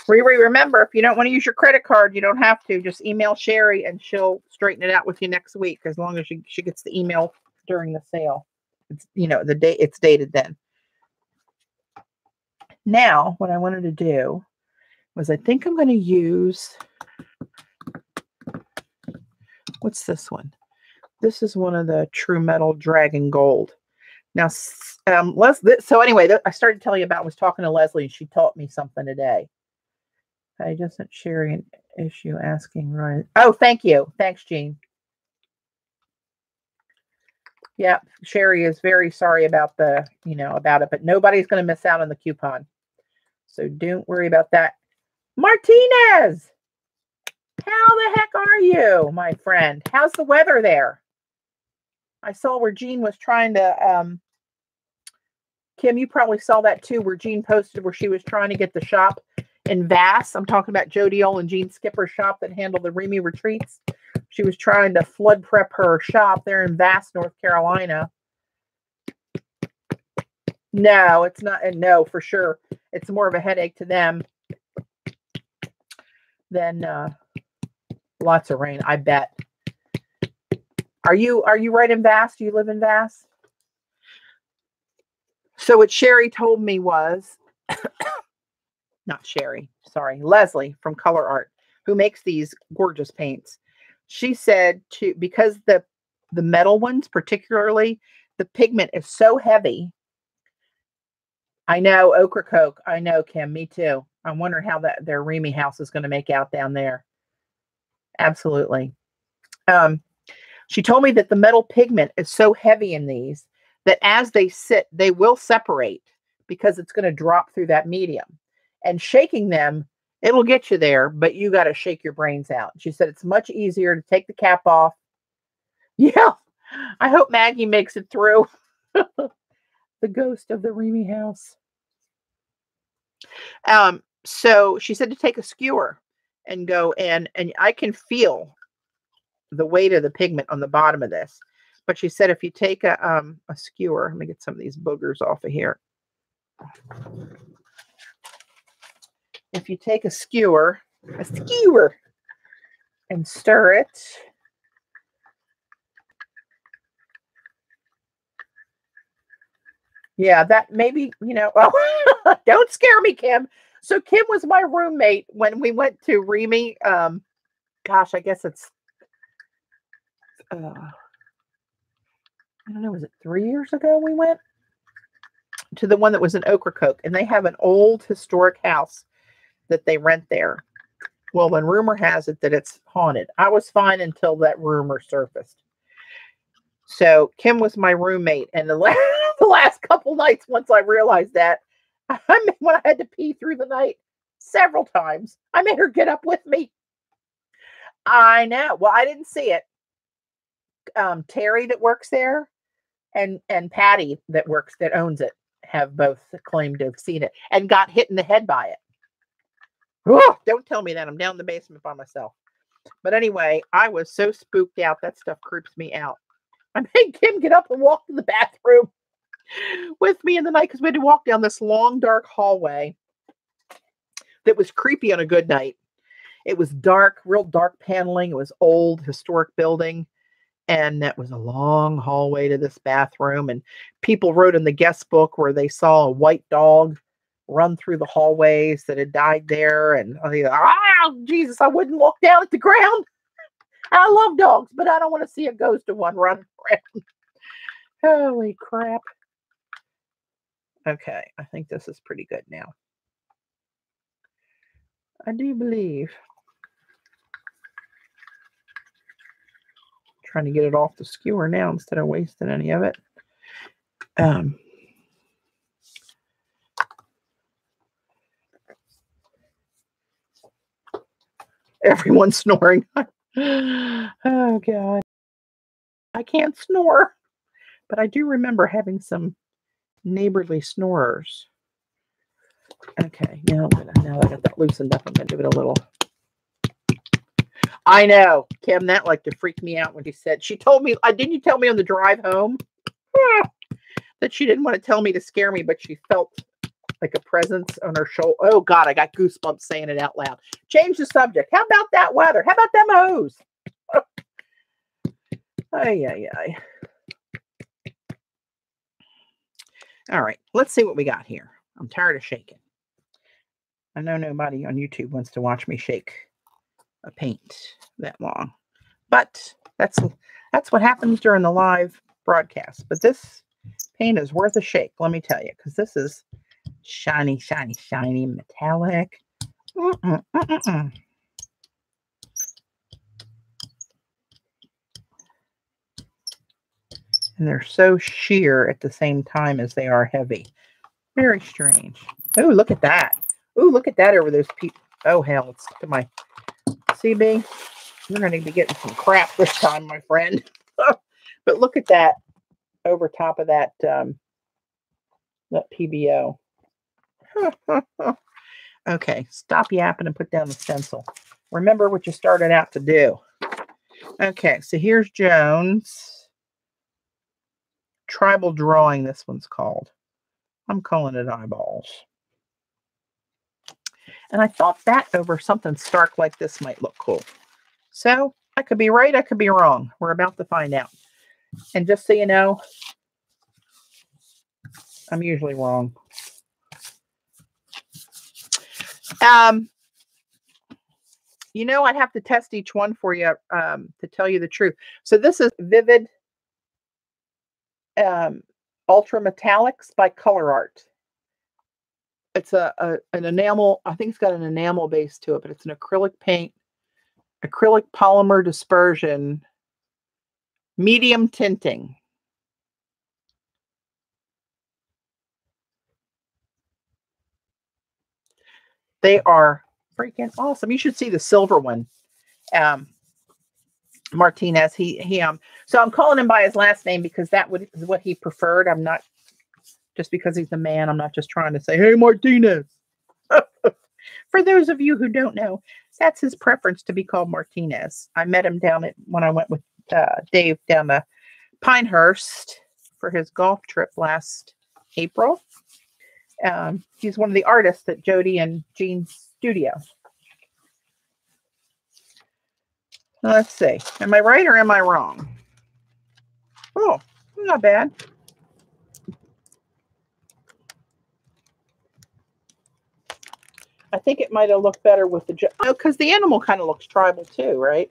S1: Riri, remember, if you don't want to use your credit card, you don't have to. Just email Cheri and she'll straighten it out with you next week as long as she, she gets the email during the sale. It's, you know, the date it's dated then. Now, what I wanted to do was I think I'm going to use, what's this one? This is one of the True Metal Dragon Gold. Now, um, Les, so anyway, I started telling you about, was talking to Leslie and she taught me something today. I just sent Cheri an issue asking right. Oh, thank you. Thanks, Jean. Yeah, Cheri is very sorry about the, you know, about it, but nobody's going to miss out on the coupon. So don't worry about that. Martinez, how the heck are you, my friend? How's the weather there? I saw where Jean was trying to, um, Kim, you probably saw that too, where Jean posted where she was trying to get the shop in Vass. I'm talking about Jody Ole and Jean Skipper's shop that handled the Remy retreats. She was trying to flood prep her shop there in Vass, North Carolina. No, it's not. And no, for sure. It's more of a headache to them than uh, lots of rain, I bet. Are you are you right in Vass? Do you live in Vass? So what Cheri told me was not Cheri, sorry, Leslie from Colour Arte, who makes these gorgeous paints. She said to because the the metal ones particularly, the pigment is so heavy. I know Ocracoke. I know Kim. Me too. I wonder how that their Remy house is going to make out down there. Absolutely. Um, she told me that the metal pigment is so heavy in these that as they sit, they will separate because it's going to drop through that medium. And shaking them, it'll get you there, but you got to shake your brains out. She said it's much easier to take the cap off. Yeah, I hope Maggie makes it through. the ghost of the Remy house. Um, so she said to take a skewer and go in, and I can feel the weight of the pigment on the bottom of this. But she said if you take a um a skewer, let me get some of these boogers off of here. If you take a skewer, a skewer, and stir it. Yeah, that maybe, you know, oh, don't scare me, Kim. So Kim was my roommate when we went to Remy. Um, gosh, I guess it's uh, I don't know, was it three years ago we went to the one that was in Ocracoke, and they have an old historic house that they rent there. Well, when rumor has it that it's haunted, I was fine until that rumor surfaced. So Kim was my roommate, and the last, the last couple nights, once I realized that, I mean, when I had to pee through the night several times, I made her get up with me. I know. Well, I didn't see it um, Terry that works there and and Patty that works that owns it have both claimed to have seen it and got hit in the head by it. Oh, don't tell me that. I'm down in the basement by myself. But anyway, I was so spooked out. That stuff creeps me out. I made Kim get up and walk to the bathroom with me in the night because we had to walk down this long, dark hallway that was creepy on a good night. It was dark, real dark paneling. It was old, historic building and that was a long hallway to this bathroom and people wrote in the guest book where they saw a white dog run through the hallways that had died there and ah jesus i wouldn't walk down at the ground. I love dogs but i don't want to see a ghost of one running around. Holy crap. Okay i think this is pretty good now. I do believe trying to get it off the skewer now instead of wasting any of it. Um, everyone's snoring. oh, God. I can't snore, but I do remember having some neighborly snorers. Okay, now, now I got that loosened up, I'm to give it a little I know, Kim. That like to freak me out when she said she told me. Uh, didn't you tell me on the drive home that she didn't want to tell me to scare me, but she felt like a presence on her shoulder. Oh God, I got goosebumps saying it out loud. Change the subject. How about that weather? How about them hose? ay ay ay. All right, let's see what we got here. I'm tired of shaking. I know nobody on YouTube wants to watch me shake a paint that long. But that's that's what happens during the live broadcast. But this paint is worth a shake, let me tell you, because this is shiny, shiny, shiny, metallic. Mm -mm, mm and they're so sheer at the same time as they are heavy. Very strange. Oh, look at that. Oh, look at that over those people. Oh, hell, it's to my CB. You're going to be getting some crap this time, my friend. but look at that over top of that um, that PBO. okay, stop yapping and put down the stencil. Remember what you started out to do. Okay, so here's Joan's. Tribal drawing, this one's called. I'm calling it eyeballs. And I thought that over something stark like this might look cool. So I could be right, I could be wrong. We're about to find out. And just so you know, I'm usually wrong. Um, you know, I'd have to test each one for you um, to tell you the truth. So this is Vivid um, Ultra Metallics by Colour Arte. It's a, a an enamel. I think it's got an enamel base to it, but it's an acrylic paint, acrylic polymer dispersion, medium tinting. They are freaking awesome. You should see the silver one. Um, Martinez. He he um so I'm calling him by his last name because that would is what he preferred. I'm not just because he's a man, I'm not just trying to say, hey Martinez. For those of you who don't know, that's his preference to be called Martinez. I met him down at when I went with uh, Dave down to Pinehurst for his golf trip last April. Um, he's one of the artists at Jody and Jean's studio. Let's see. Am I right or am I wrong? Oh, not bad. I think it might have looked better with the, oh, because the animal kind of looks tribal too, right?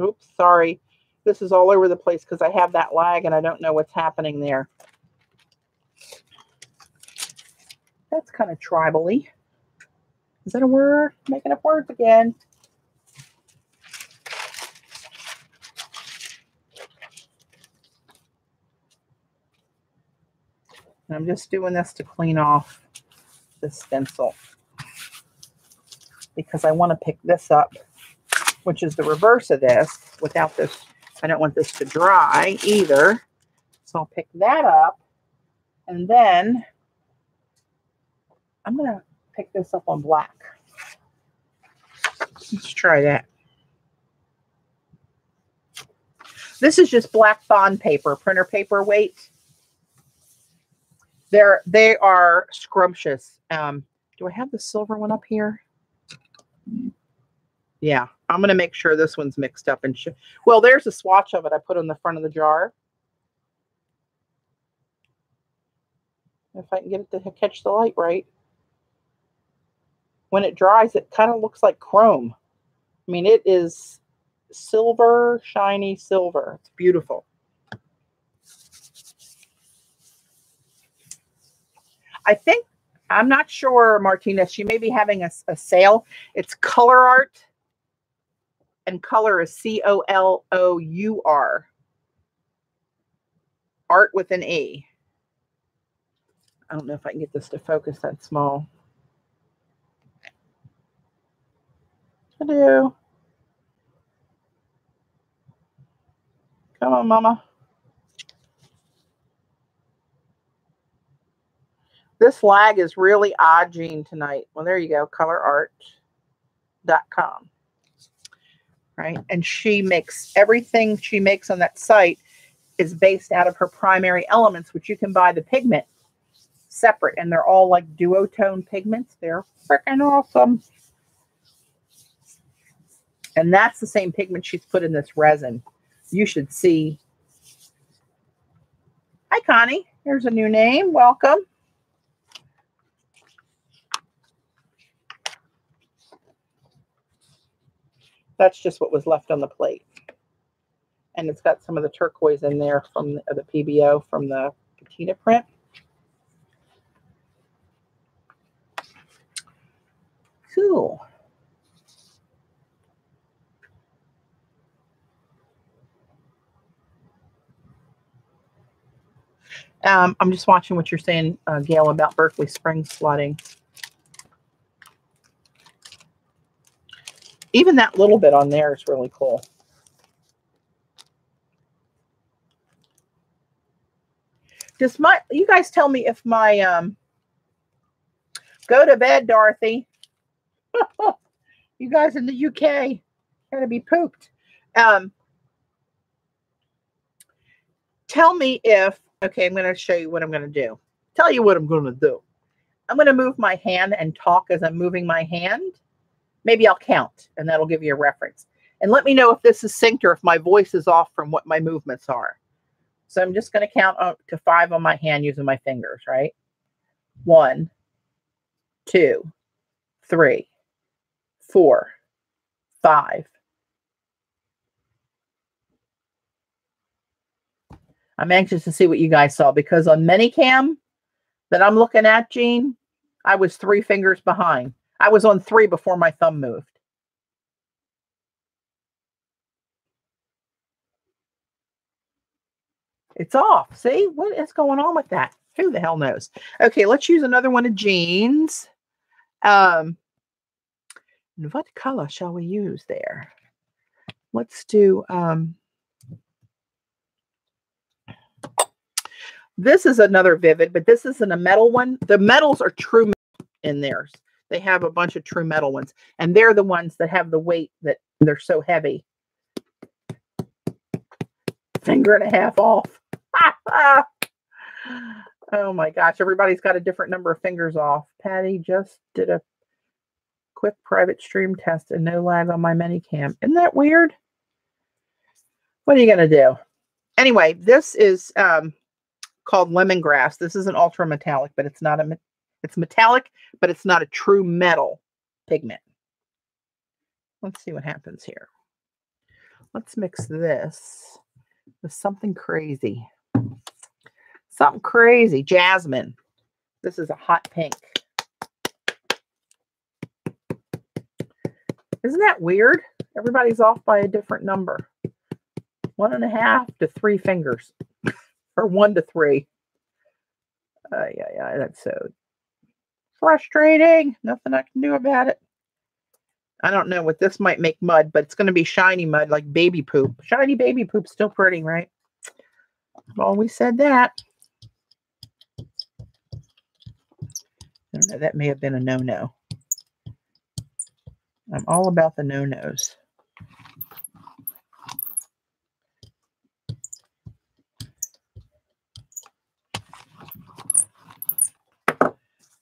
S1: Oops, sorry. This is all over the place because I have that lag and I don't know what's happening there. That's kind of tribally. Is that a word? Making up words again. I'm just doing this to clean off the stencil because I want to pick this up, which is the reverse of this without this. I don't want this to dry either. So I'll pick that up and then I'm going to pick this up on black. Let's try that. This is just black bond paper, printer paper weight. They're they are scrumptious. Um, do I have the silver one up here? Yeah, I'm gonna make sure this one's mixed up and well, there's a swatch of it I put on the front of the jar. If I can get it to catch the light right when it dries, it kind of looks like chrome. I mean, it is silver, shiny silver. It's beautiful. I think, I'm not sure, Martinez, she may be having a, a sale. It's Colour Arte, and color is C O L O U R. Art with an E. I don't know if I can get this to focus that small. Hello. Come on, Mama. This lag is really odd, Jean, tonight. Well, there you go, colourarte.com. Right. And she makes everything she makes on that site is based out of her primary elements, which you can buy the pigment separate. And they're all like duotone pigments. They're freaking awesome. And that's the same pigment she's put in this resin. You should see. Hi, Connie. Here's a new name. Welcome. That's just what was left on the plate. And it's got some of the turquoise in there from the, the PBO from the patina print. Cool. Um, I'm just watching what you're saying, uh, Gail, about Berkeley Springs flooding. Even that little bit on there is really cool. Just my, you guys tell me if my, um, go to bed, Dorothy. you guys in the UK gotta be pooped. Um, tell me if Okay, I'm going to show you what I'm going to do. Tell you what I'm going to do. I'm going to move my hand and talk as I'm moving my hand. Maybe I'll count and that'll give you a reference. And let me know if this is synced or if my voice is off from what my movements are. So I'm just going to count up to five on my hand using my fingers, right? One, two, three, four, five. I'm anxious to see what you guys saw because on ManyCam that I'm looking at, Gene, I was three fingers behind. I was on three before my thumb moved. It's off. See what is going on with that? Who the hell knows? Okay, let's use another one of Jean's. Um, what color shall we use there? Let's do, um, this is another vivid, but this isn't a metal one. The metals are true in theirs. They have a bunch of true metal ones, and they're the ones that have the weight that they're so heavy. Finger and a half off. oh my gosh, everybody's got a different number of fingers off. Patti just did a quick private stream test and no lag on my ManyCam. Isn't that weird? What are you going to do? Anyway, this is um, called lemongrass. This is an ultra metallic, but it's not a, it's metallic, but it's not a true metal pigment. Let's see what happens here. Let's mix this with something crazy. Something crazy. Jasmine. This is a hot pink. Isn't that weird? Everybody's off by a different number. One and a half to three fingers. or one to three. Uh, yeah, yeah, that's so frustrating. Nothing I can do about it. I don't know what this might make mud, but it's going to be shiny mud like baby poop. Shiny baby poop, still pretty, right? I've always said that. I don't know, that may have been a no-no. I'm all about the no-nos.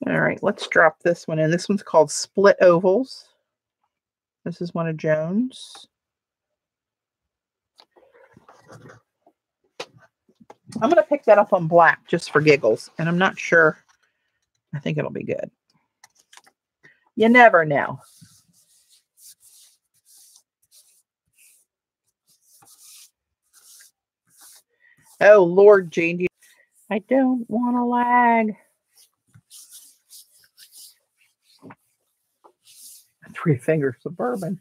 S1: All right, let's drop this one in. This one's called Split Ovals. This is one of Joan's. I'm going to pick that up on black just for giggles, and I'm not sure. I think it'll be good. You never know. Oh, Lord, Jane, do I don't want to lag. Three Finger Suburban.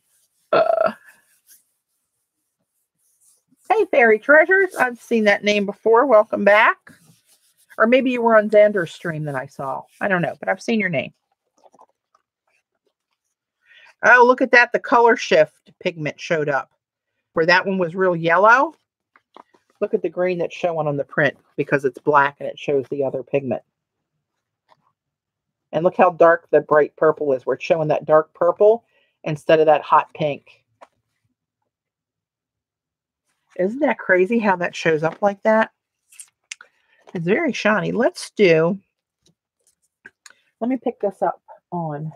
S1: Uh, hey, Fairy Treasures. I've seen that name before. Welcome back. Or maybe you were on Xander's stream that I saw. I don't know, but I've seen your name. Oh, look at that. The color shift pigment showed up. Where that one was real yellow. Look at the green that's showing on the print because it's black and it shows the other pigment. And look how dark the bright purple is. We're showing that dark purple instead of that hot pink. Isn't that crazy how that shows up like that? It's very shiny. Let's do, let me pick this up on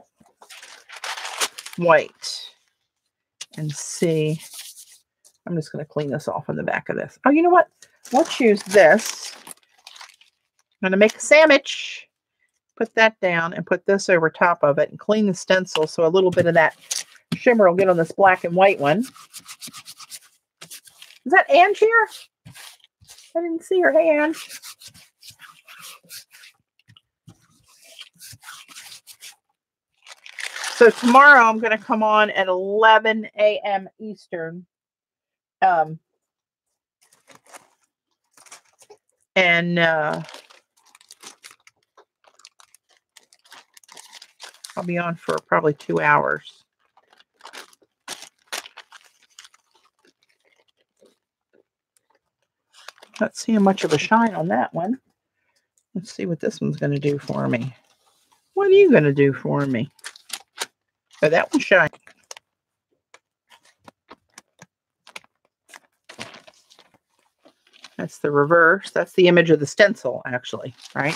S1: white and see. I'm just going to clean this off on the back of this. Oh, you know what? Let's use this. I'm going to make a sandwich put that down and put this over top of it and clean the stencil so a little bit of that shimmer will get on this black and white one. Is that Ange here? I didn't see her. Ange. So tomorrow I'm going to come on at 11 a.m. Eastern. Um, and uh, I'll be on for probably two hours. Not seeing much of a shine on that one. Let's see what this one's going to do for me. What are you going to do for me? Oh, that one shine. That's the reverse. That's the image of the stencil, actually, right?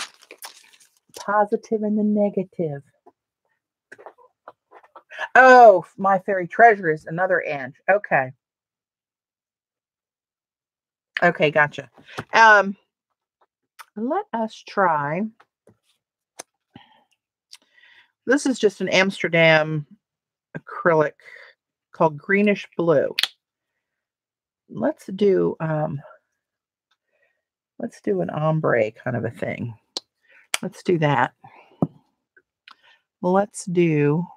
S1: Positive and the negative. Oh, My Fairy Treasure is another Ange. Okay. Okay, gotcha. Um, let us try. This is just an Amsterdam acrylic called Greenish Blue. Let's do um, let's do an ombre kind of a thing. Let's do that. Let's do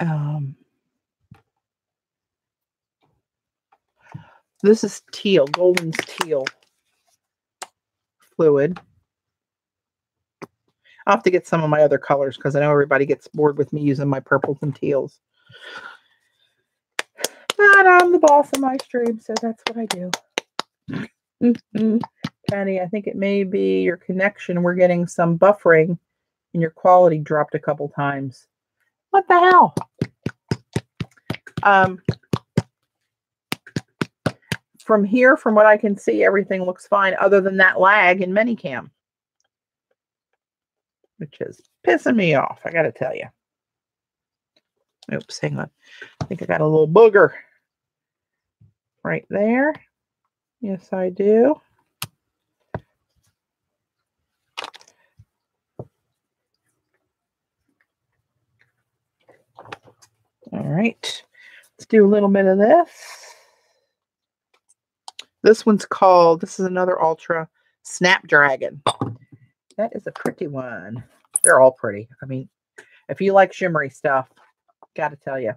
S1: um, this is teal, Golden's teal fluid. I'll have to get some of my other colors because I know everybody gets bored with me using my purples and teals. But I'm the boss of my stream, so that's what I do. Mm-hmm. Penny, I think it may be your connection. We're getting some buffering and your quality dropped a couple times. What the hell? Um, from here, from what I can see, everything looks fine other than that lag in ManyCam, which is pissing me off, I got to tell you. Oops, hang on. I think I got a little booger right there. Yes, I do. All right, let's do a little bit of this. This one's called, this is another Ultra Snapdragon. That is a pretty one. They're all pretty. I mean, if you like shimmery stuff, got to tell you.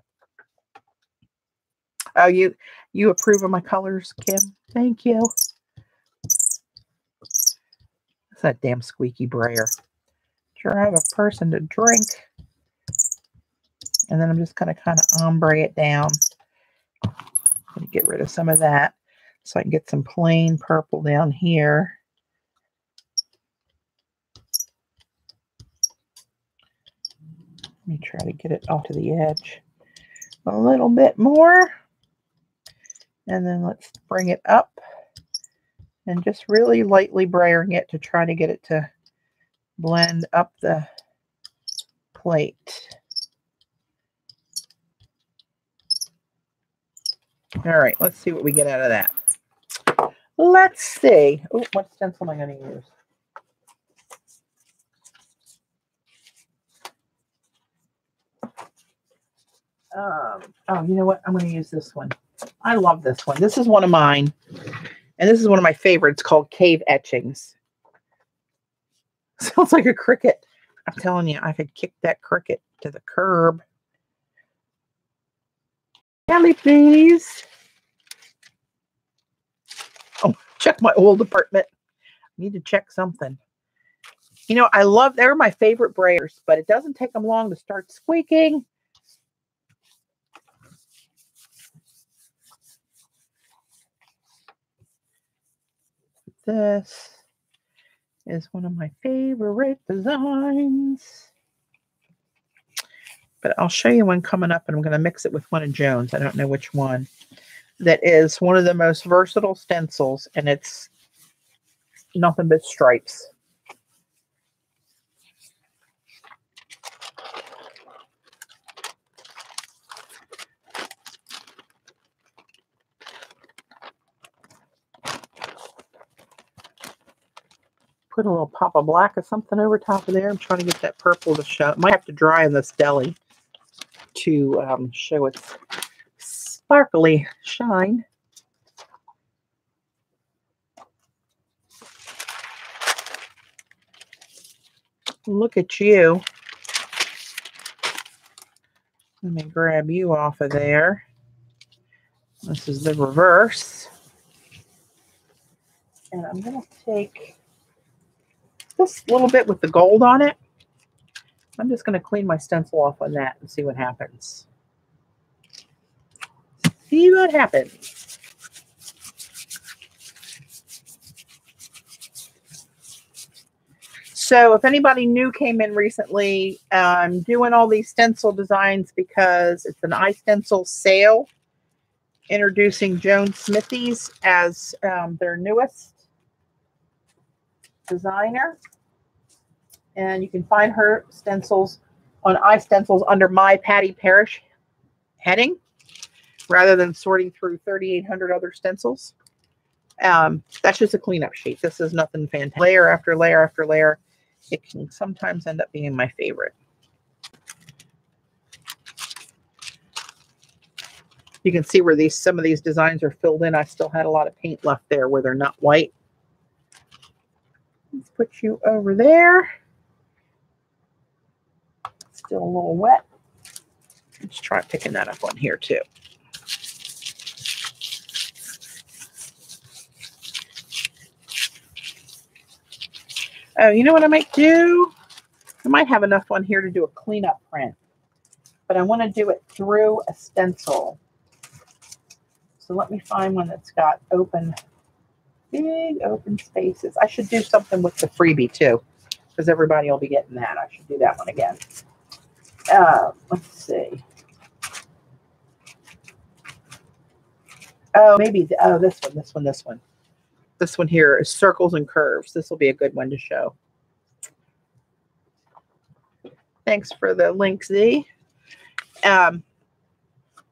S1: Oh, you you approve of my colors, Kim? Thank you. It's that damn squeaky brayer. Sure, I have a person to drink. And then I'm just going to kind of ombre it down. get rid of some of that so I can get some plain purple down here. Let me try to get it off to the edge a little bit more. And then let's bring it up and just really lightly brayering it to try to get it to blend up the plate. All right, let's see what we get out of that. Let's see. Oh, what stencil am I going to use? Um, oh, you know what? I'm going to use this one. I love this one. This is one of mine. And this is one of my favorites called Cave Etchings. Sounds like a cricket. I'm telling you, I could kick that cricket to the curb. Kelly, please. Oh, check my old apartment. I need to check something. You know, I love, they're my favorite brayers, but it doesn't take them long to start squeaking. This is one of my favorite designs. But I'll show you one coming up, and I'm going to mix it with one of Joan's. I don't know which one. That is one of the most versatile stencils, and it's nothing but stripes. put a little pop of black or something over top of there. I'm trying to get that purple to show. Might have to dry in this deli to um, show its sparkly shine. Look at you. Let me grab you off of there. This is the reverse. And I'm going to take this little bit with the gold on it. I'm just going to clean my stencil off on that and see what happens. See what happens. So if anybody new came in recently, I'm doing all these stencil designs because it's an iStencil sale. introducing Joan Smithies as um, their newest designer. And you can find her stencils on iStencils under my Patti Parrish heading rather than sorting through 3,800 other stencils. Um, that's just a cleanup sheet. This is nothing fantastic. Layer after layer after layer. It can sometimes end up being my favorite. You can see where these some of these designs are filled in. I still had a lot of paint left there where they're not white. Let's put you over there. Still a little wet. Let's try picking that up on here too. Oh, you know what I might do? I might have enough on here to do a cleanup print, but I want to do it through a stencil. So let me find one that's got open, big open spaces. I should do something with the freebie too, because everybody will be getting that. I should do that one again. Uh, let's see. Oh, maybe, oh, this one, this one, this one. This one here is circles and curves. This will be a good one to show. Thanks for the link, Z. Um,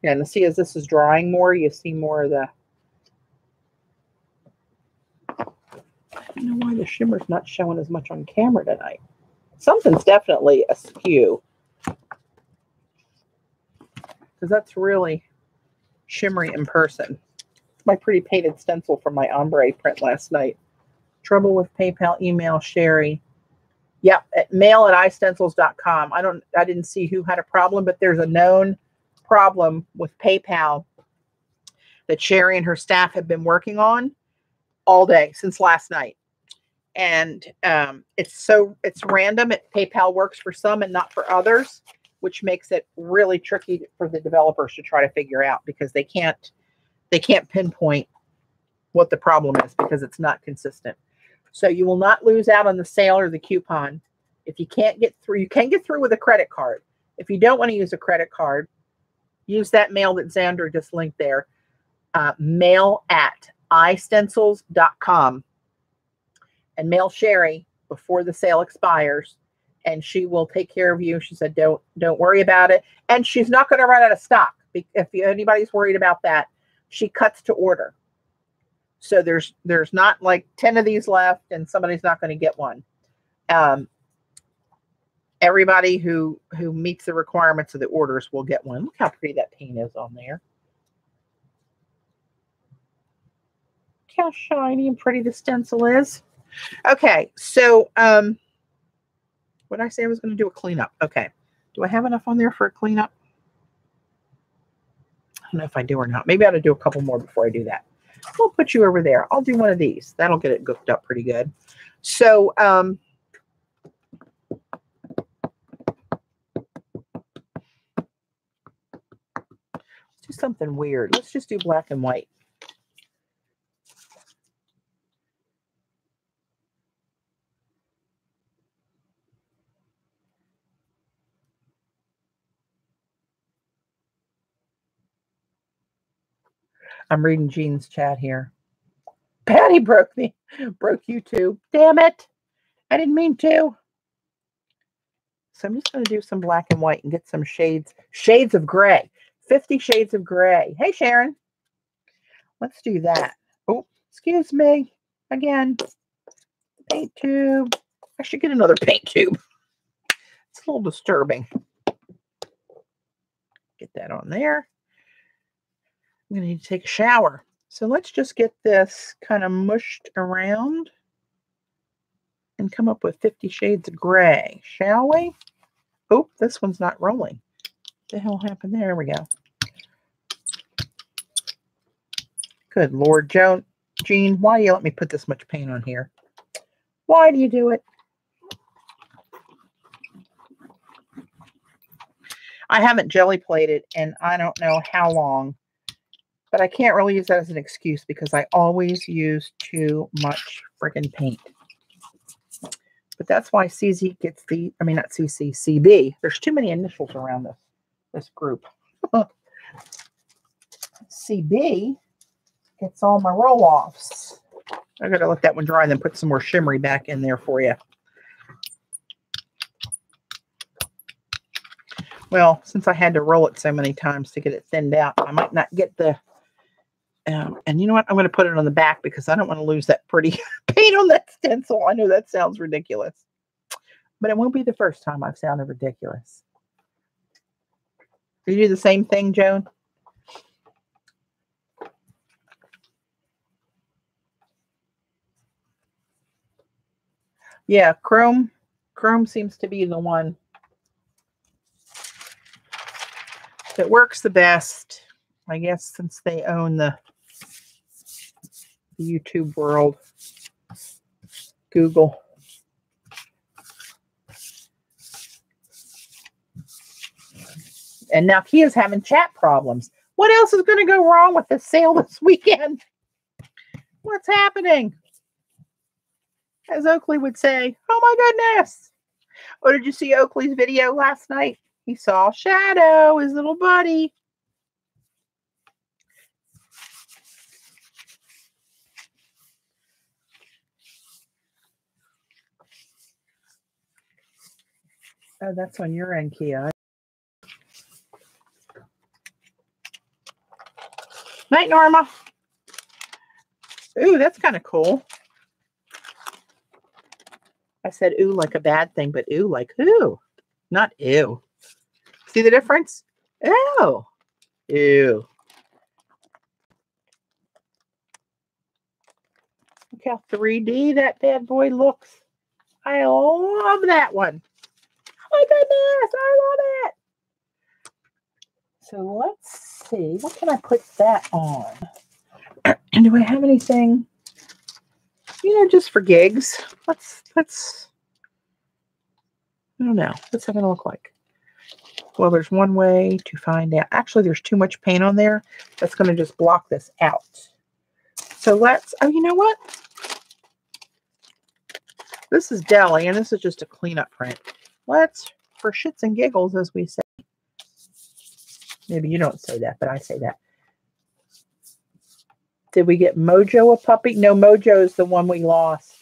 S1: yeah, and see as this is drawing more, you see more of the. I don't know why the shimmer's not showing as much on camera tonight. Something's definitely askew. Because that's really shimmery in person my pretty painted stencil from my ombre print last night. Trouble with PayPal email Cheri. Yep, at mail at istencils.com. I don't I didn't see who had a problem, but there's a known problem with PayPal that Cheri and her staff have been working on all day since last night. And um, it's so it's random. It PayPal works for some and not for others, which makes it really tricky for the developers to try to figure out because they can't they can't pinpoint what the problem is because it's not consistent. So you will not lose out on the sale or the coupon. If you can't get through, you can get through with a credit card. If you don't want to use a credit card, use that mail that Xander just linked there. Uh, mail at istencils.com and mail Cheri before the sale expires and she will take care of you. She said, don't, don't worry about it. And she's not going to run out of stock. If anybody's worried about that, she cuts to order. So there's there's not like 10 of these left and somebody's not going to get one. Um, everybody who who meets the requirements of the orders will get one. Look how pretty that paint is on there. Look how shiny and pretty the stencil is. Okay, so um, what did I say I was going to do a cleanup? Okay, do I have enough on there for a cleanup? I don't know if I do or not. Maybe I ought to do a couple more before I do that. We'll put you over there. I'll do one of these. That'll get it gooked up pretty good. So, um, let's do something weird. Let's just do black and white. I'm reading Jean's chat here. Patti broke me, broke you too. Damn it. I didn't mean to. So I'm just going to do some black and white and get some shades, shades of gray. 50 shades of gray. Hey, Sharon. Let's do that. Oh, excuse me. Again, paint tube. I should get another paint tube. It's a little disturbing. Get that on there. I'm going to need to take a shower. So let's just get this kind of mushed around and come up with 50 shades of gray, shall we? Oh, this one's not rolling. What the hell happened there? There we go. Good Lord, Joan, Jean, why do you let me put this much paint on here? Why do you do it? I haven't Gelli plated and I don't know how long but I can't really use that as an excuse because I always use too much friggin' paint. But that's why CZ gets the, I mean, not CC, CB. There's too many initials around this, this group. CB gets all my roll-offs. I gotta let that one dry and then put some more shimmery back in there for you. Well, since I had to roll it so many times to get it thinned out, I might not get the, um, and you know what? I'm going to put it on the back because I don't want to lose that pretty paint on that stencil. I know that sounds ridiculous, but it won't be the first time I've sounded ridiculous. Do you do the same thing, Joan? Yeah, Chrome, Chrome seems to be the one that works the best, I guess, since they own the, YouTube world. Google. And now Kia's having chat problems. What else is going to go wrong with the sale this weekend? What's happening? As Oakley would say, oh my goodness. Oh, did you see Oakley's video last night? He saw Shadow, his little buddy. Oh, that's on your end, Kia. Night, Norma. Ooh, that's kind of cool. I said ooh like a bad thing, but ooh like who? Not ew. See the difference? Ew. Ew. Look how 3D that bad boy looks. I love that one. My goodness, I love it. So let's see. What can I put that on? And do I have anything? You know, just for gigs. Let's let's I don't know. What's that gonna look like? Well, there's one way to find out. Actually, there's too much paint on there. That's going to just block this out. So let's, oh, you know what? This is Deli, and this is just a cleanup print. Let's, for shits and giggles, as we say. Maybe you don't say that, but I say that. Did we get Mojo a puppy? No, Mojo is the one we lost.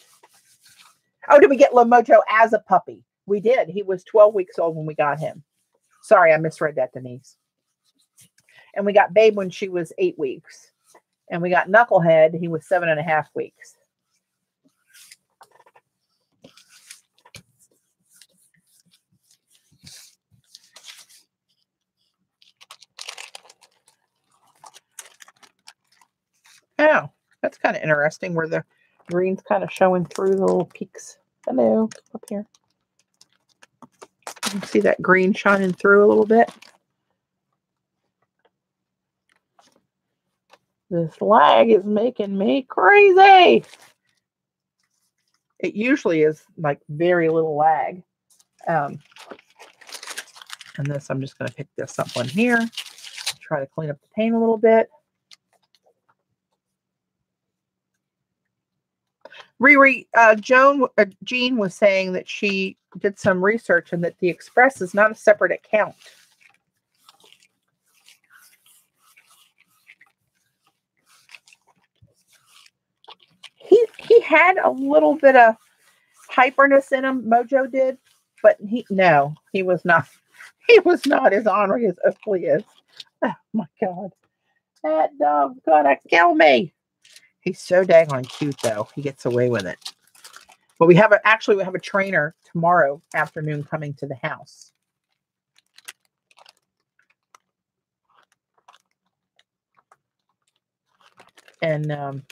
S1: Oh, did we get Mojo as a puppy? We did. He was 12 weeks old when we got him. Sorry, I misread that, Denise. And we got Babe when she was eight weeks. And we got Knucklehead, he was seven and a half weeks. Oh, that's kind of interesting where the green's kind of showing through the little peaks. Hello, up here. You can see that green shining through a little bit. This lag is making me crazy. It usually is like very little lag. Um, and this, I'm just going to pick this up one here. Try to clean up the paint a little bit. Riri, uh, Joan, uh, Jean was saying that she did some research and that the Express is not a separate account. He he had a little bit of hyperness in him. Mojo did, but he no, he was not. He was not as ornery as Oakley is. Oh my God, that dog's gonna kill me. He's so dang on cute, though. He gets away with it. But we have a, actually we have a trainer tomorrow afternoon coming to the house. And um,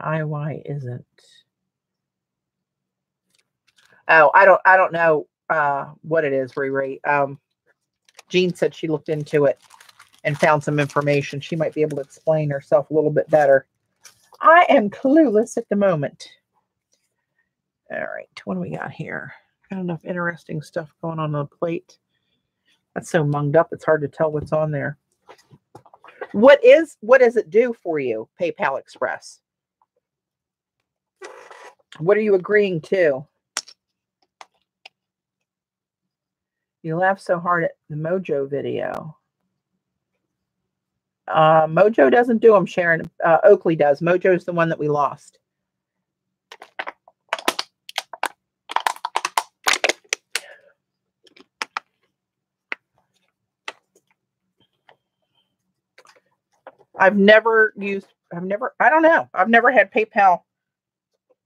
S1: IY isn't. Oh, I don't I don't know uh, what it is, Riri. Um, Jean said she looked into it and found some information. She might be able to explain herself a little bit better. I am clueless at the moment. All right, what do we got here? Got enough interesting stuff going on, on the plate. That's so munged up, it's hard to tell what's on there. What is what does it do for you, PayPal Express? What are you agreeing to? You laugh so hard at the Mojo video. Uh, Mojo doesn't do them, Sharon. Uh, Oakley does. Mojo's the one that we lost. I've never used, I've never, I don't know. I've never had PayPal,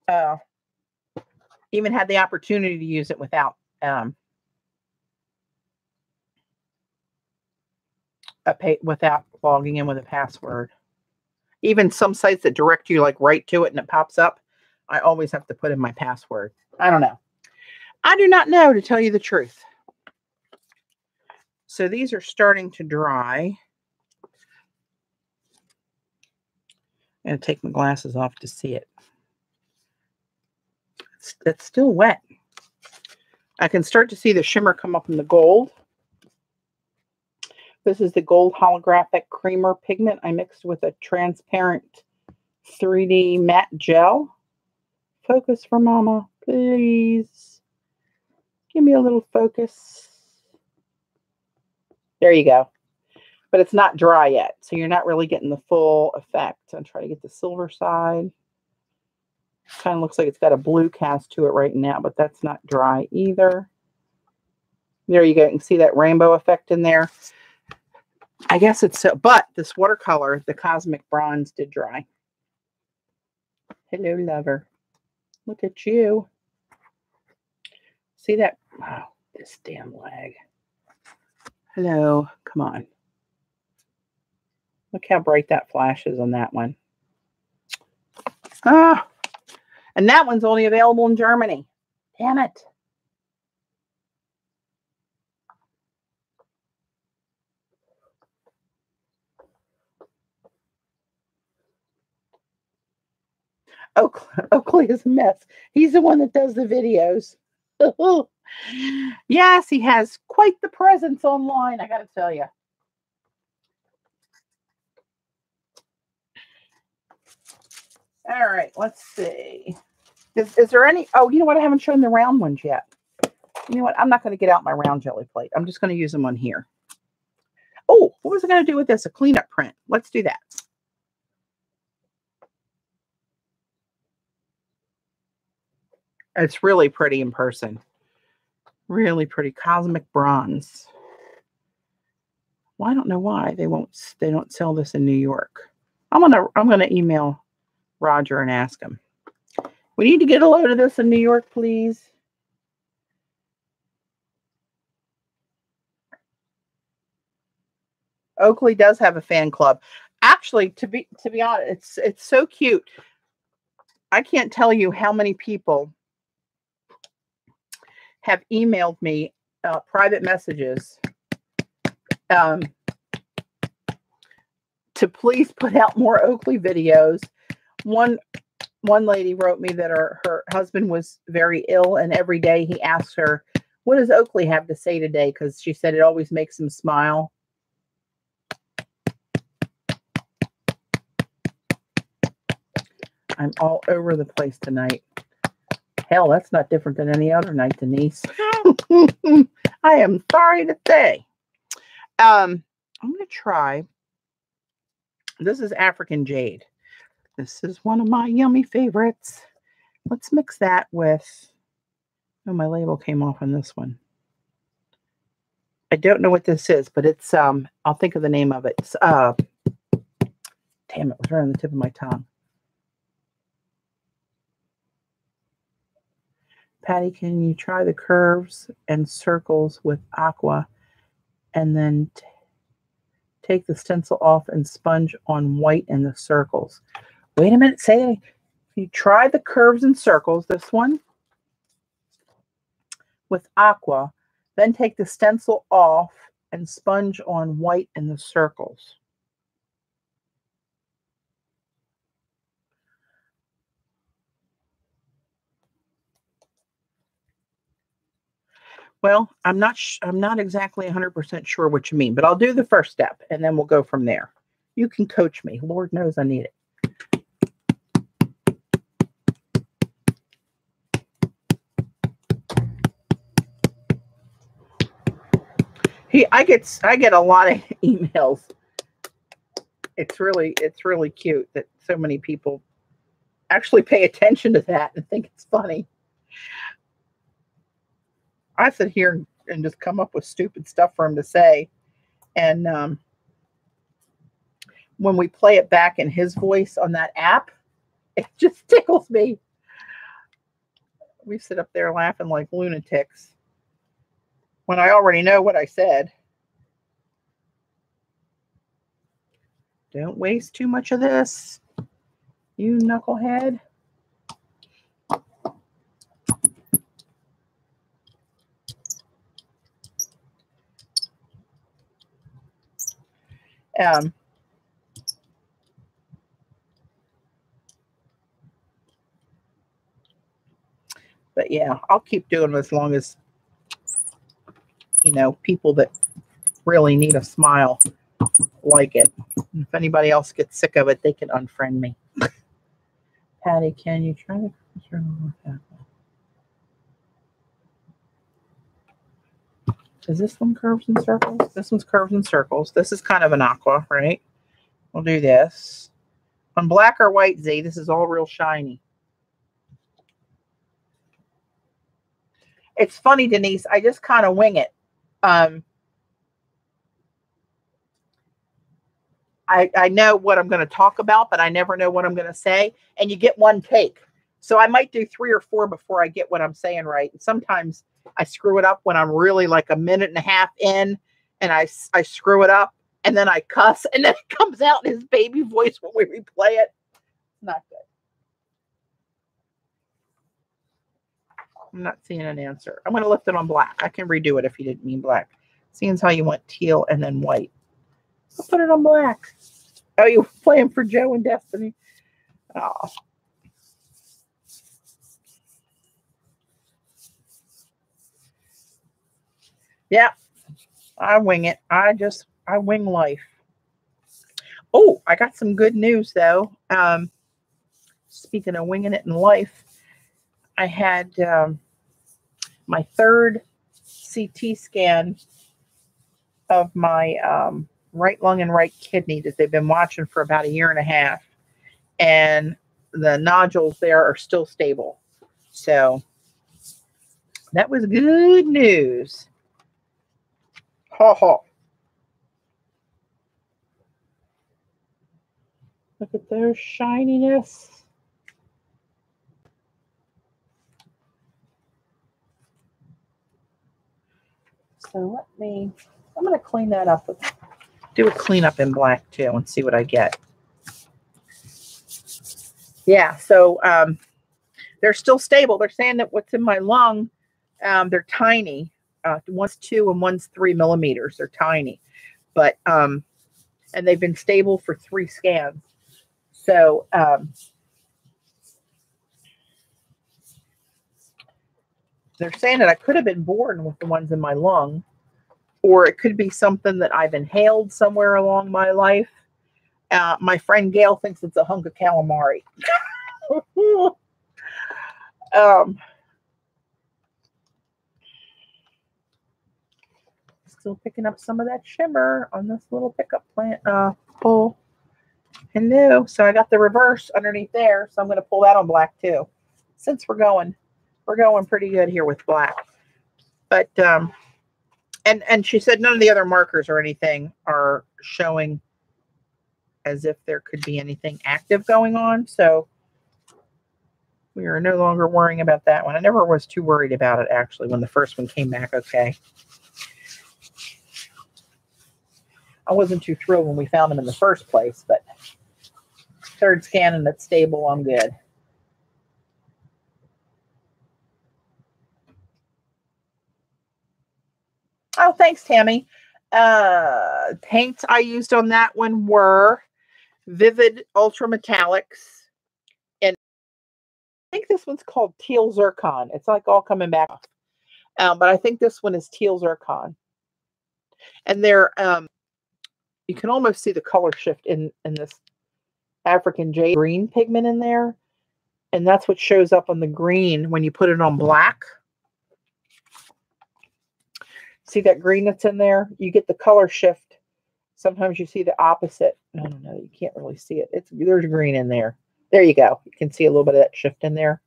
S1: uh, even had the opportunity to use it without, um, a pay without logging in with a password. Even some sites that direct you like right to it and it pops up, I always have to put in my password. I don't know. I do not know to tell you the truth. So these are starting to dry. I'm going to take my glasses off to see it. It's, it's still wet. I can start to see the shimmer come up in the gold. This is the gold holographic Kremer pigment I mixed with a transparent 3D matte gel. Focus for mama, please. Give me a little focus. There you go but it's not dry yet. So you're not really getting the full effect. I'm trying to get the silver side. Kind of looks like it's got a blue cast to it right now, but that's not dry either. There you go. You can see that rainbow effect in there. I guess it's so, but this watercolor, the Cosmic Bronze did dry. Hello, lover. Look at you. See that? Wow, this damn leg. Hello, come on. Look how bright that flashes on that one. Ah, and that one's only available in Germany. Damn it. Oakley, Oakley is a mess. He's the one that does the videos. yes, he has quite the presence online, I got to tell you. All right, let's see. Is, is there any? Oh, you know what? I haven't shown the round ones yet. You know what? I'm not going to get out my round Gelli plate. I'm just going to use them on here. Oh, what was I going to do with this? A cleanup print. Let's do that. It's really pretty in person. Really pretty. Cosmic bronze. Well, I don't know why they won't they don't sell this in New York. I'm gonna I'm gonna email Roger and ask him. We need to get a load of this in New York, please. Oakley does have a fan club. Actually, to be to be honest, it's it's so cute. I can't tell you how many people have emailed me uh, private messages um, to please put out more Oakley videos. One one lady wrote me that her, her husband was very ill and every day he asked her what does oakley have to say today? Because she said it always makes him smile. I'm all over the place tonight hell that's not different than any other night denise i am sorry to say um i'm going to try this is african jade this is one of my yummy favorites. Let's mix that with, oh, my label came off on this one. I don't know what this is, but it's, um, I'll think of the name of it. It's, uh, damn, it was right on the tip of my tongue. Patti, can you try the curves and circles with aqua and then take the stencil off and sponge on white in the circles? Wait a minute. Say you try the curves and circles, this one with aqua, then take the stencil off and sponge on white in the circles. Well, I'm not I'm not exactly 100% sure what you mean, but I'll do the first step and then we'll go from there. You can coach me. Lord knows I need it. He, I get, I get a lot of emails it's really it's really cute that so many people actually pay attention to that and think it's funny. I sit here and just come up with stupid stuff for him to say. And um, when we play it back in his voice on that app, it just tickles me. We sit up there laughing like lunatics when I already know what I said. Don't waste too much of this, you knucklehead. Um, but yeah, I'll keep doing as long as you know people that really need a smile like it. If anybody else gets sick of it, they can unfriend me. Patti, can you try to Is this one curves and circles? This one's curves and circles. This is kind of an aqua, right? We'll do this. On black or white Z, this is all real shiny. It's funny, Denise. I just kind of wing it. Um, I, I know what I'm going to talk about, but I never know what I'm going to say. And you get one take. So I might do three or four before I get what I'm saying right. And sometimes I screw it up when I'm really like a minute and a half in and I, I screw it up and then I cuss and then it comes out in his baby voice when we replay it. Not good. I'm not seeing an answer. I'm going to lift it on black. I can redo it if you didn't mean black. Seeing as how you went teal and then white. I'll put it on black. Oh, you playing for Joe and Destiny? Oh. Yeah, I wing it. I just, I wing life. Oh, I got some good news though. Um, speaking of winging it in life, I had um, my third CT scan of my um, right lung and right kidney that they've been watching for about a year and a half. And the nodules there are still stable. So that was good news. Ha ha. Look at their shininess. So let me, I'm going to clean that up do a cleanup in black too and see what I get. Yeah, so um, they're still stable. They're saying that what's in my lung, um, they're tiny. Uh, one's two and one's three millimeters. They're tiny, but um, and they've been stable for three scans. So um, they're saying that I could have been born with the ones in my lung, or it could be something that I've inhaled somewhere along my life. Uh, my friend Gail thinks it's a hunk of calamari. um, still picking up some of that shimmer on this little pickup plant uh, pull. Hello. So I got the reverse underneath there. So I'm going to pull that on black too. Since we're going, we're going pretty good here with black. But um, and and she said none of the other markers or anything are showing as if there could be anything active going on. So we are no longer worrying about that one. I never was too worried about it actually when the first one came back okay. I wasn't too thrilled when we found them in the first place, but third scan and it's stable, I'm good. Oh, thanks, Tammy. Uh, paints I used on that one were Vivid Ultra Metallics. And I think this one's called Teal Zircon. It's like all coming back. Um, but I think this one is Teal Zircon. And they're, um, you can almost see the color shift in, in this African jade green pigment in there. And that's what shows up on the green when you put it on black. See that green that's in there? You get the color shift. Sometimes you see the opposite. I don't know. You can't really see it. It's there's green in there. There you go. You can see a little bit of that shift in there.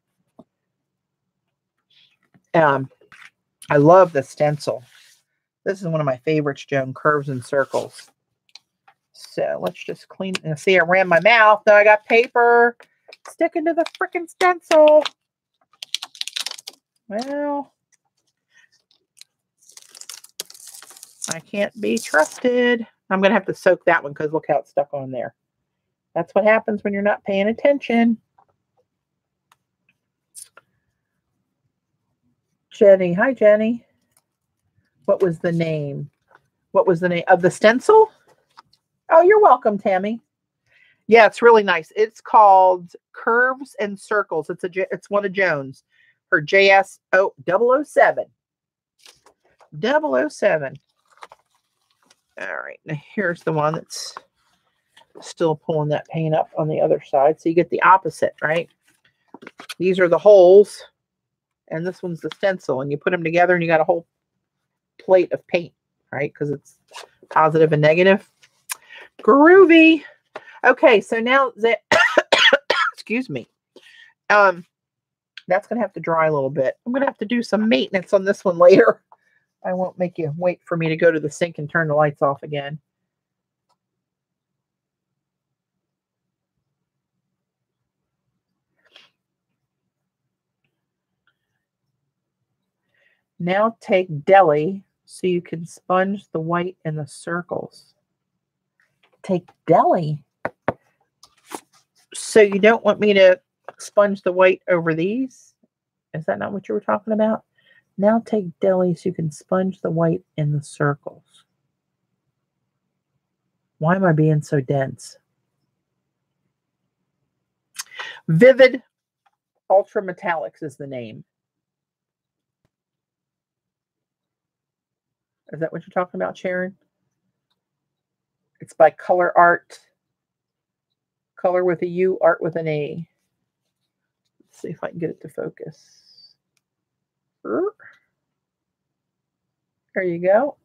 S1: Um, I love the stencil. This is one of my favorites, Joan, curves and circles. So let's just clean. And see, I ran my mouth. Now I got paper sticking to the freaking stencil. Well, I can't be trusted. I'm going to have to soak that one because look how it's stuck on there. That's what happens when you're not paying attention. Jenny. Hi, Jenny. What was the name? What was the name of the stencil? Oh, you're welcome, Tammy. Yeah, it's really nice. It's called Curves and Circles. It's a it's one of Joan's. Her JS 007. 007. All right, now here's the one that's still pulling that paint up on the other side. So you get the opposite, right? These are the holes, and this one's the stencil. And you put them together, and you got a whole plate of paint, right? Because it's positive and negative. Groovy. Okay, so now that, excuse me, um, that's going to have to dry a little bit. I'm going to have to do some maintenance on this one later. I won't make you wait for me to go to the sink and turn the lights off again. Now take deli so you can sponge the white in the circles. Take deli. So you don't want me to sponge the white over these? Is that not what you were talking about? Now take deli so you can sponge the white in the circles. Why am I being so dense? Vivid Ultra Metallics is the name. Is that what you're talking about, Sharon? It's by Colour Arte. Color with a U, art with an A. Let's see if I can get it to focus. There you go.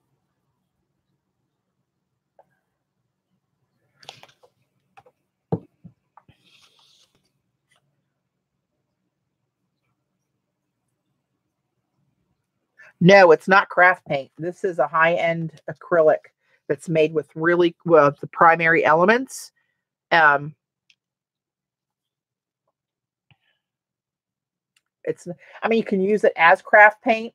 S1: No, it's not craft paint. This is a high-end acrylic that's made with really well the primary elements. Um, it's I mean you can use it as craft paint,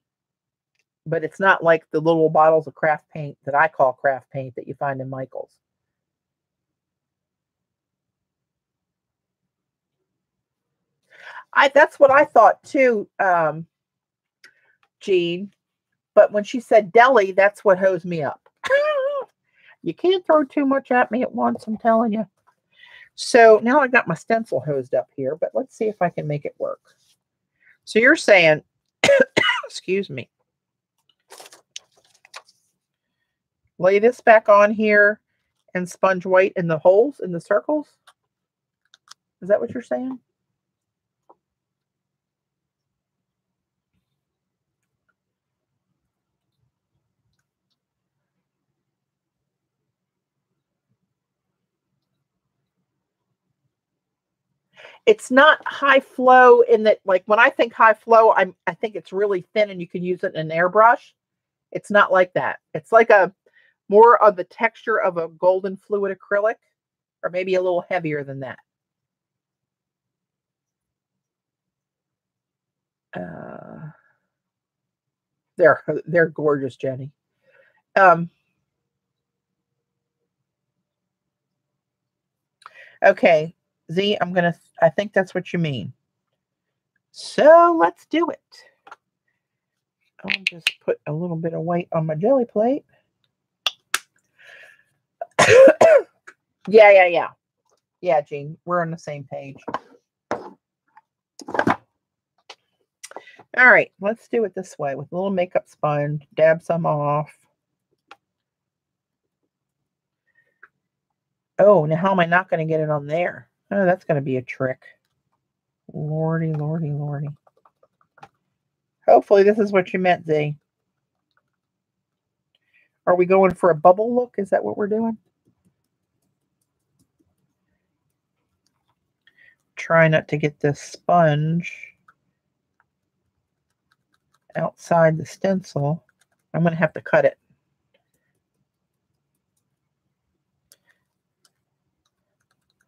S1: but it's not like the little bottles of craft paint that I call craft paint that you find in Michael's. I that's what I thought too, um, Jean. But when she said deli, that's what hosed me up. you can't throw too much at me at once, I'm telling you. So now I got my stencil hosed up here, but let's see if I can make it work. So you're saying, excuse me, lay this back on here and sponge white in the holes, in the circles? Is that what you're saying? It's not high flow in that like when I think high flow, I'm I think it's really thin and you can use it in an airbrush. It's not like that. It's like a more of the texture of a golden fluid acrylic, or maybe a little heavier than that. Uh, they're they're gorgeous, Jenny. Um, okay, Z, I'm going to, I think that's what you mean. So let's do it. I'll just put a little bit of white on my Gelli plate. yeah, yeah, yeah. Yeah, Jean, we're on the same page. All right, let's do it this way with a little makeup sponge. Dab some off. Oh, now how am I not going to get it on there? Oh, that's going to be a trick. Lordy, lordy, lordy. Hopefully this is what you meant, Z. Are we going for a bubble look? Is that what we're doing? Try not to get this sponge outside the stencil. I'm going to have to cut it.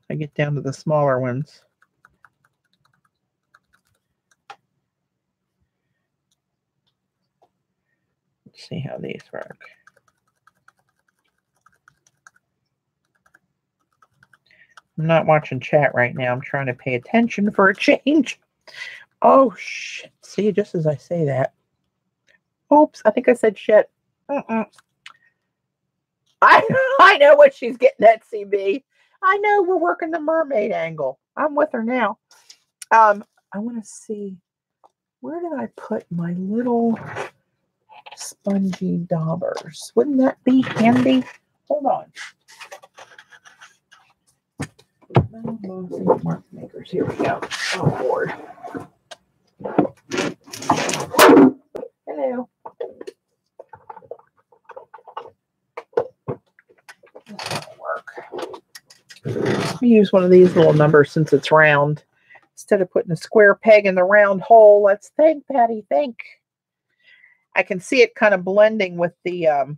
S1: I get down to the smaller ones. Let's see how these work. I'm not watching chat right now. I'm trying to pay attention for a change. Oh, shit. See, just as I say that. Oops, I think I said shit. Uh-uh. I, I know what she's getting at, CB. I know we're working the mermaid angle. I'm with her now. Um, I want to see, where did I put my little spongy daubers? Wouldn't that be handy? Hold on. Mark makers. Here we go. Oh, Lord. Hello. work. Let me use one of these little numbers since it's round. Instead of putting a square peg in the round hole, let's think, Patti, think. I can see it kind of blending with the um,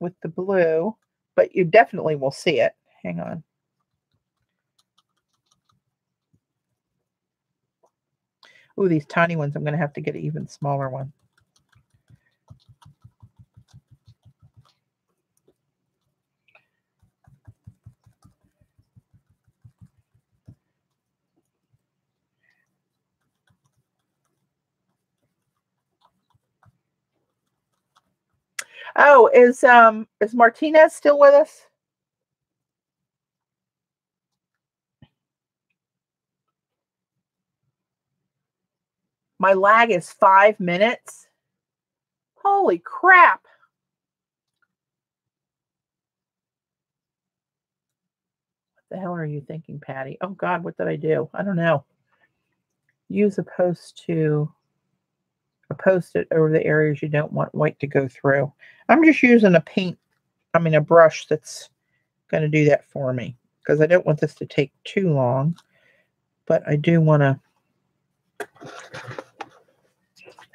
S1: with the blue, but you definitely will see it. Hang on. Ooh, these tiny ones, I'm going to have to get an even smaller one. Oh, is um is Martinez still with us? My lag is five minutes. Holy crap. What the hell are you thinking, Patti? Oh, God, what did I do? I don't know. Use opposed to a post-it over the areas you don't want white to go through. I'm just using a paint, I mean a brush that's going to do that for me because I don't want this to take too long, but I do want to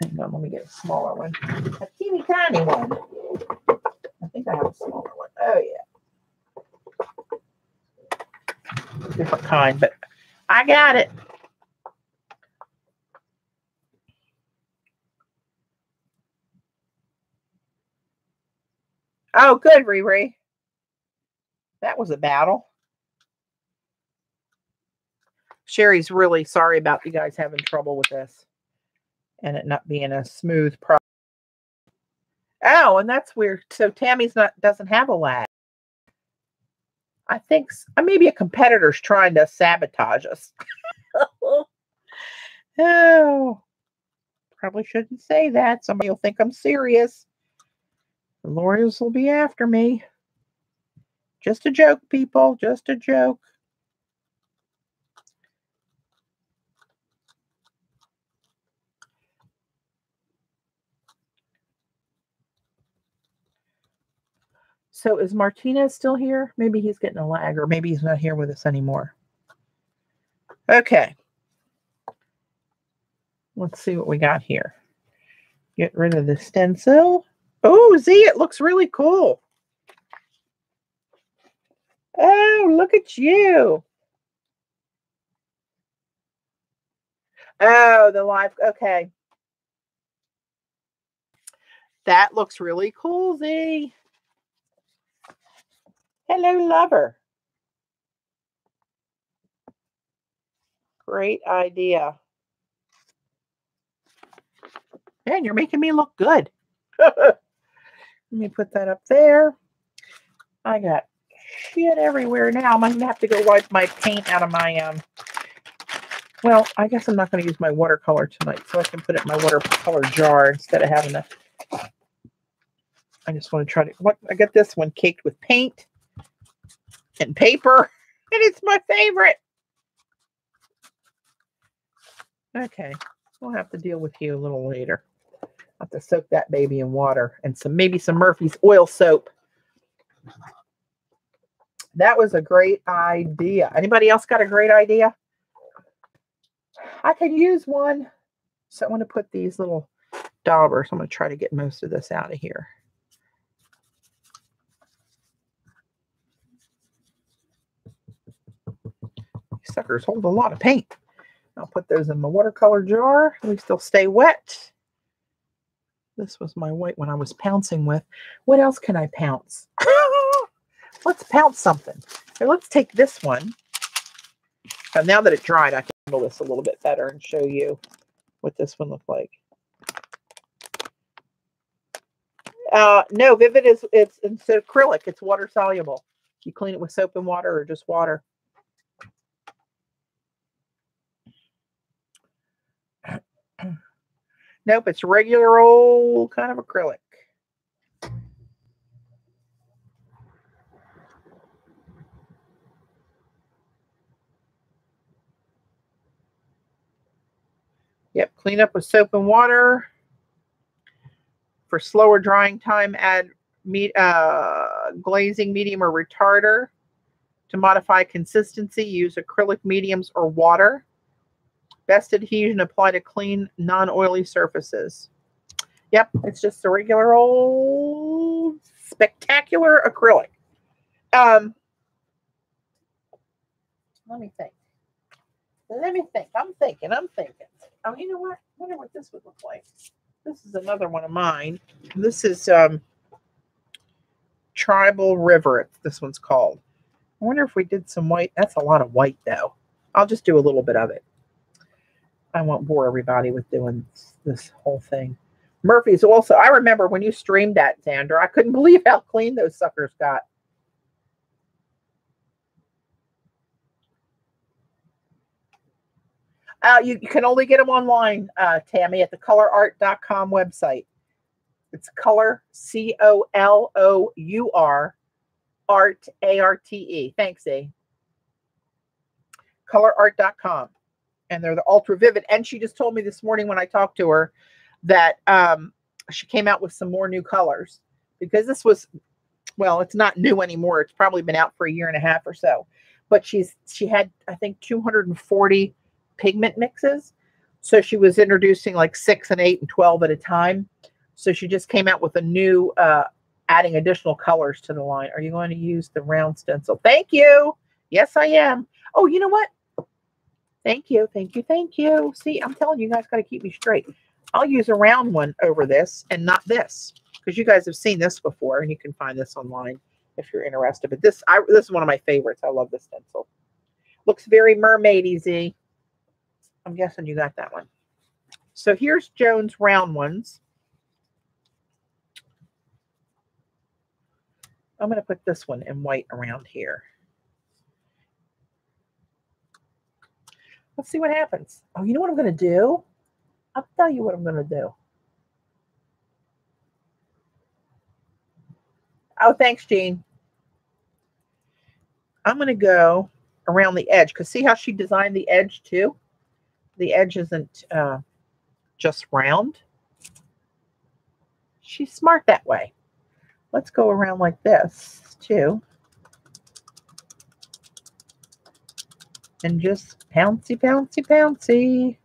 S1: Hang on, let me get a smaller one. A teeny tiny one. I think I have a smaller one. Oh, yeah. Different kind, but I got it. Oh, good, Riri. That was a battle. Cheri's really sorry about you guys having trouble with this and it not being a smooth process. Oh, and that's weird. So Tammy's not doesn't have a lag. I think uh, maybe a competitor's trying to sabotage us. oh, probably shouldn't say that. Somebody will think I'm serious. The lawyers will be after me. Just a joke, people. Just a joke. So is Martinez still here? Maybe he's getting a lag, or maybe he's not here with us anymore. Okay. Let's see what we got here. Get rid of the stencil. Oh, Z, it looks really cool. Oh, look at you. Oh, the live. Okay. That looks really cool, Z. Hello, lover. Great idea. Man, you're making me look good. Let me put that up there. I got shit everywhere now. I'm going to have to go wipe my paint out of my, um, well, I guess I'm not going to use my watercolor tonight, so I can put it in my watercolor jar instead of having to, I just want to try to, what, I got this one caked with paint and paper, and it's my favorite. Okay, we'll have to deal with you a little later. Have to soak that baby in water and some maybe some Murphy's oil soap. That was a great idea. Anybody else got a great idea? I can use one. So I'm going to put these little daubers. I'm going to try to get most of this out of here. Suckers hold a lot of paint. I'll put those in my watercolor jar. Least they'll stay wet. This was my white one I was pouncing with. What else can I pounce? let's pounce something. Here, let's take this one. And now that it dried, I can handle this a little bit better and show you what this one looked like. Uh, no, Vivid is it's it's acrylic. It's water soluble. You clean it with soap and water or just water. Nope, it's regular old kind of acrylic. Yep, clean up with soap and water. For slower drying time, add meat, uh, glazing medium or retarder. To modify consistency, use acrylic mediums or water. Best adhesion apply to clean, non-oily surfaces. Yep, it's just a regular old spectacular acrylic. Um, let me think. Let me think. I'm thinking. I'm thinking. Oh, you know what? I wonder what this would look like. This is another one of mine. This is um, Tribal River. This one's called. I wonder if we did some white. That's a lot of white, though. I'll just do a little bit of it. I won't bore everybody with doing this whole thing. Murphy's also. I remember when you streamed that, Xander. I couldn't believe how clean those suckers got. Uh, you, you, can only get them online, uh, Tammy, at the colourarte.com website. It's color, C O L O U R, art, A R T E. Thanks, A. Colourarte.com. And they're the ultra vivid. And she just told me this morning when I talked to her that um, she came out with some more new colors because this was, well, it's not new anymore. It's probably been out for a year and a half or so. But she's she had, I think, 240 pigment mixes. So she was introducing like six and eight and 12 at a time. So she just came out with a new, uh, adding additional colors to the line. Are you going to use the round stencil? Thank you. Yes, I am. Oh, you know what? Thank you. Thank you. Thank you. See, I'm telling you, you guys got to keep me straight. I'll use a round one over this and not this because you guys have seen this before and you can find this online if you're interested. But this, I, this is one of my favorites. I love this stencil. Looks very mermaid easy. I'm guessing you got that one. So here's Joan's round ones. I'm going to put this one in white around here. Let's see what happens. Oh, you know what I'm going to do? I'll tell you what I'm going to do. Oh, thanks, Jean. I'm going to go around the edge because see how she designed the edge too? the edge isn't uh, just round. She's smart that way. Let's go around like this too. And just pouncy, pouncy, pouncy.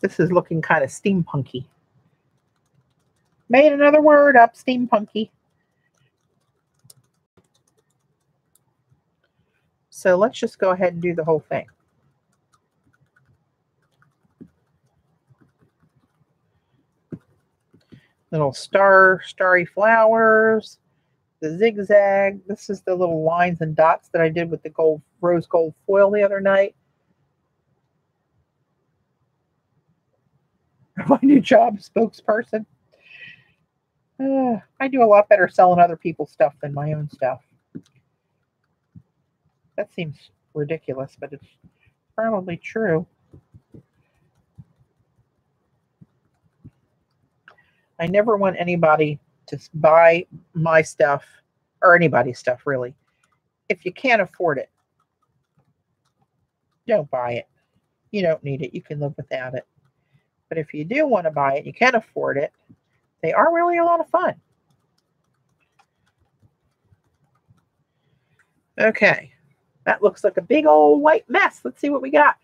S1: This is looking kind of steampunky. Made another word up, steampunky. So let's just go ahead and do the whole thing. Little star, starry flowers, the zigzag. This is the little lines and dots that I did with the gold, rose gold foil the other night. My new job, spokesperson. Uh, I do a lot better selling other people's stuff than my own stuff. That seems ridiculous, but it's probably true. I never want anybody to buy my stuff or anybody's stuff, really. If you can't afford it, don't buy it. You don't need it. You can live without it. But if you do want to buy it, you can afford it, they are really a lot of fun. Okay. That looks like a big old white mess. Let's see what we got.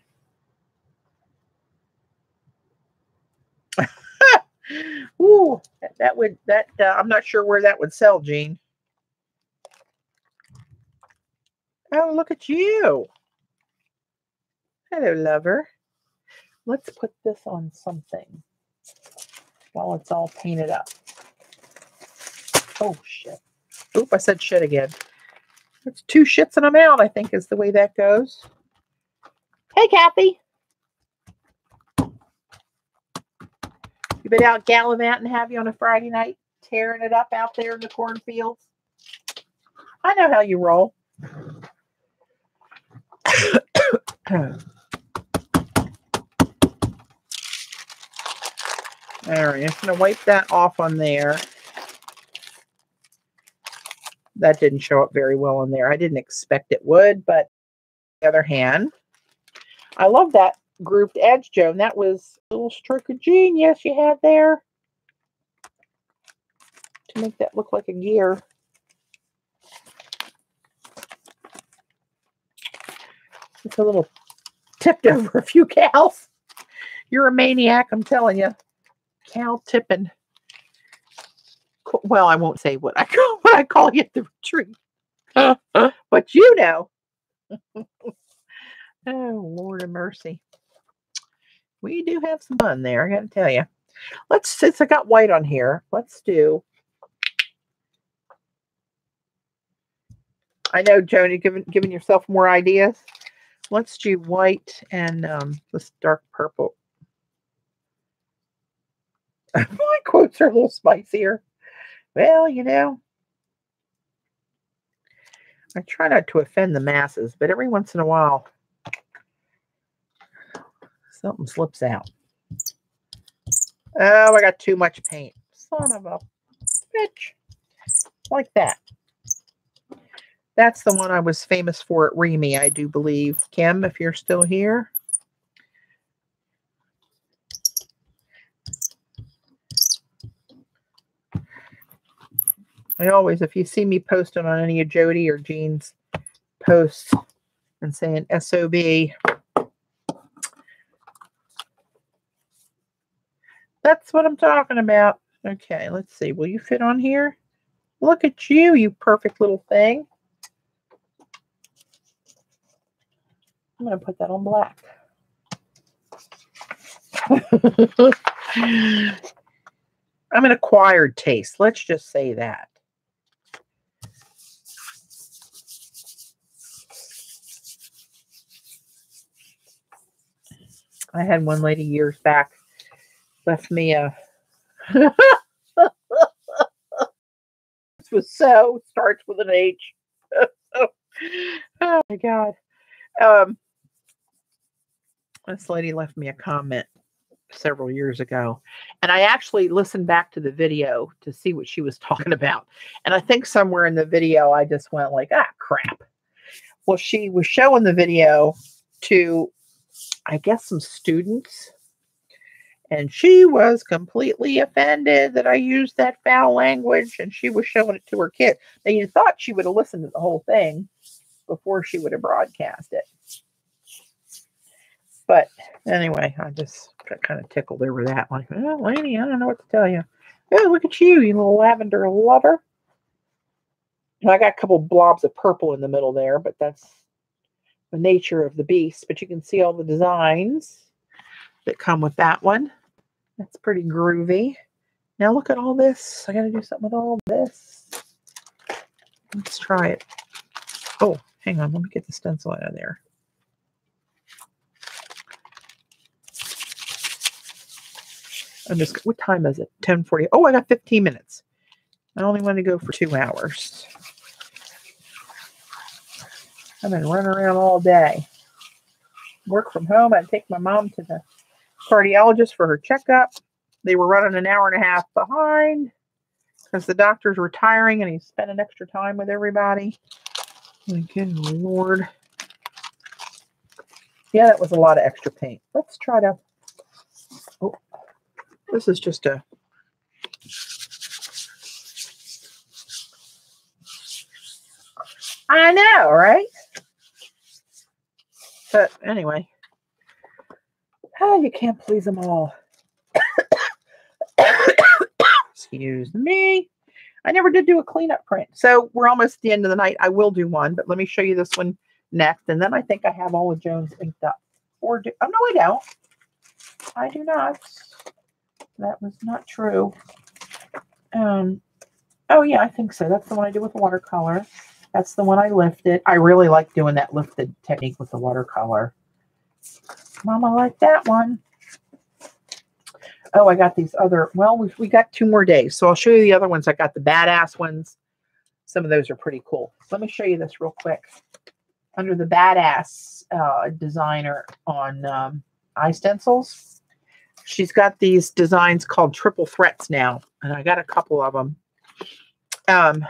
S1: Ooh, that, would, that, uh, I'm not sure where that would sell, Jean. Oh, look at you. Hello, lover. Let's put this on something while it's all painted up. Oh, shit. Oop, I said shit again. It's two shits and I'm out, I think is the way that goes. Hey, Kathy. You been out gallivanting, have you, on a Friday night, tearing it up out there in the cornfields? I know how you roll. All right, I'm going to wipe that off on there. That didn't show up very well in there. I didn't expect it would, but on the other hand, I love that grouped edge, Joan. That was a little stroke of genius you had there to make that look like a gear. It's a little tipped over a few cows. You're a maniac, I'm telling you cow tipping. Well, I won't say what I call what I call you at the retreat, but you know. oh Lord of mercy, we do have some fun there. I got to tell you. Let's since I got white on here, let's do. I know, Joni, giving giving yourself more ideas. Let's do white and um, this dark purple. My quotes are a little spicier. Well, you know, I try not to offend the masses, but every once in a while, something slips out. Oh, I got too much paint. Son of a bitch. Like that. That's the one I was famous for at Remy, I do believe. Kim, if you're still here. I always, if you see me posting on any of Jody or Jean's posts and saying SOB, that's what I'm talking about. Okay, let's see. Will you fit on here? Look at you, you perfect little thing. I'm going to put that on black. I'm an acquired taste. Let's just say that. I had one lady years back left me a. this was so starts with an H. oh my god. Um, this lady left me a comment several years ago, and I actually listened back to the video to see what she was talking about. And I think somewhere in the video, I just went like, "Ah, crap." Well, she was showing the video to I guess, some students. And she was completely offended that I used that foul language and she was showing it to her kid. Now, you thought she would have listened to the whole thing before she would have broadcast it. But anyway, I just got kind of tickled over that. Like, oh, I don't know what to tell you. Oh, look at you, you little lavender lover. And I got a couple blobs of purple in the middle there, but that's the nature of the beast, but you can see all the designs that come with that one. That's pretty groovy. Now look at all this. I got to do something with all this. Let's try it. Oh, hang on. Let me get the stencil out of there. I'm just, what time is it? 1040. Oh, I got 15 minutes. I only want to go for two hours. I've been running around all day. Work from home. I take my mom to the cardiologist for her checkup. They were running an hour and a half behind because the doctor's retiring and he's spending extra time with everybody. Good Lord. Yeah, that was a lot of extra paint. Let's try to. Oh, this is just a I know, right? But anyway, oh, you can't please them all. Excuse me. I never did do a cleanup print. So we're almost at the end of the night. I will do one, but let me show you this one next. And then I think I have all of Joan's inked up. Or do, oh, no, I don't. I do not. That was not true. Um, oh, yeah, I think so. That's the one I did with watercolor. That's the one I lifted. I really like doing that lifted technique with the watercolor. Mama like that one. Oh, I got these other, well, we, we got two more days. So I'll show you the other ones. I got the badass ones. Some of those are pretty cool. Let me show you this real quick. Under the badass uh, designer on um, stencils, she's got these designs called triple threats now. And I got a couple of them. Um,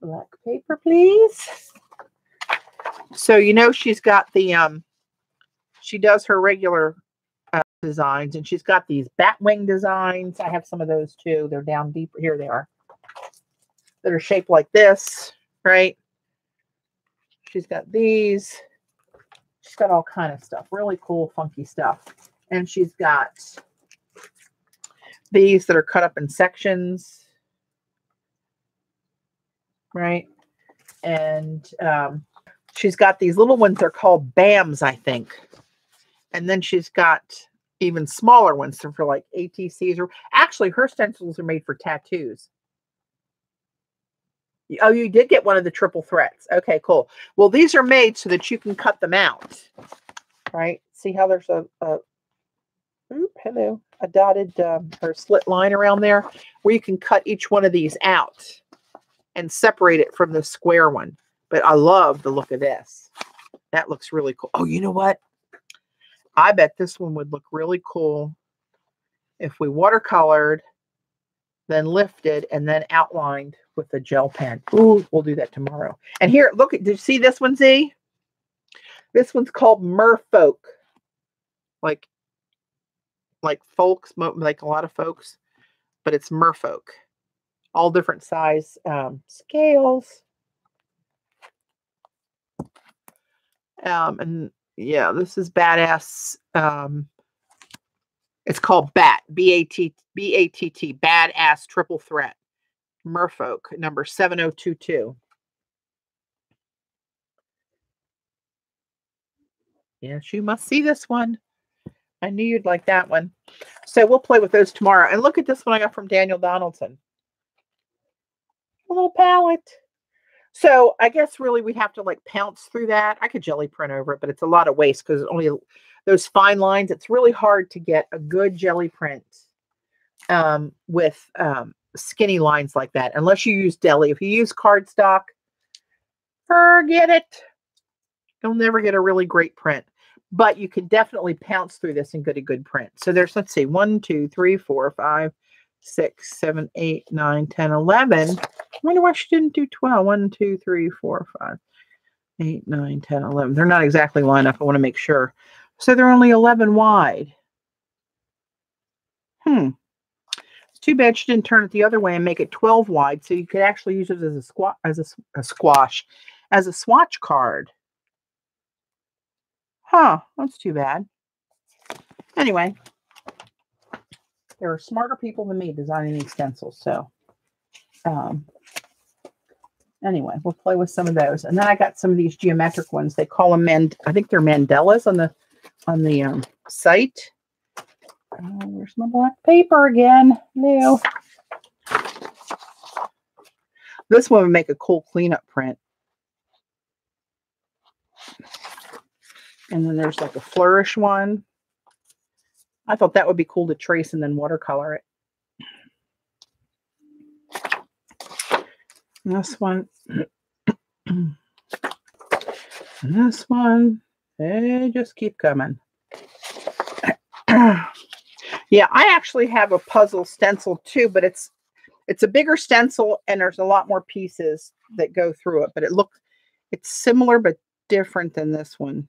S1: black paper, please. So, you know, she's got the, um, she does her regular designs and she's got these bat wing designs. I have some of those too. They're down deeper. Here they are. That are shaped like this, right? She's got these. She's got all kind of stuff. Really cool, funky stuff. And she's got these that are cut up in sections, right? And um, she's got these little ones. They're called BAMs, I think. And then she's got even smaller ones for like ATCs or actually her stencils are made for tattoos. Oh, you did get one of the triple threats. Okay, cool. Well, these are made so that you can cut them out. Right? See how there's a, a hello, a dotted um, or slit line around there where you can cut each one of these out and separate it from the square one. But I love the look of this. That looks really cool. Oh, you know what? I bet this one would look really cool if we watercolored, then lifted, and then outlined with a gel pen. Ooh, we'll do that tomorrow. And here, look, at, did you see this one, Z? This one's called Merfolk. Like, like folks, like a lot of folks, but it's Merfolk. All different size um, scales. Um, and yeah, this is badass. Um, it's called BAT, B A T B A T T, badass triple threat. Merfolk number 7022. Yes, you must see this one. I knew you'd like that one. So we'll play with those tomorrow. And look at this one I got from Daniel Donaldson. A little palette. So I guess really we'd have to like pounce through that. I could Gelli print over it, but it's a lot of waste because only those fine lines. It's really hard to get a good Gelli print um, with um, skinny lines like that, unless you use deli. If you use cardstock, forget it. You'll never get a really great print. But you can definitely pounce through this and get a good print. So there's, let's see, one, two, three, four, five, six, seven, eight, nine, 10, 11. I wonder why she didn't do 12. 1, 2, 3, 4, 5, 8, 9, 10, 11. They're not exactly lined up. I want to make sure. So they're only 11 wide. Hmm. It's too bad she didn't turn it the other way and make it 12 wide so you could actually use it as a, squat, as a, a squash, as a swatch card. Huh. That's too bad. Anyway, there are smarter people than me designing these stencils. So, um, anyway, we'll play with some of those. And then I got some of these geometric ones. They call them Mand I think they're Mandalas on the on the um, site. Oh, where's my black paper again? No. This one would make a cool cleanup print. And then there's like a flourish one. I thought that would be cool to trace and then watercolor it. This one. and this one. They just keep coming. yeah, I actually have a puzzle stencil too, but it's it's a bigger stencil and there's a lot more pieces that go through it, but it looks it's similar but different than this one.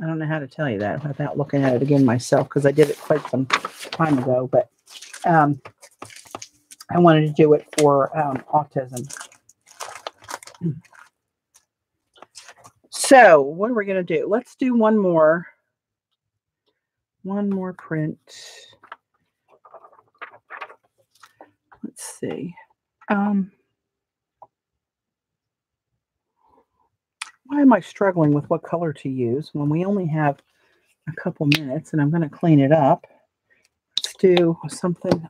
S1: I don't know how to tell you that without looking at it again myself because I did it quite some time ago, but um, I wanted to do it for um, autism. So what are we going to do? Let's do one more. One more print. Let's see. Um, why am I struggling with what color to use when we only have a couple minutes and I'm going to clean it up? Let's do something.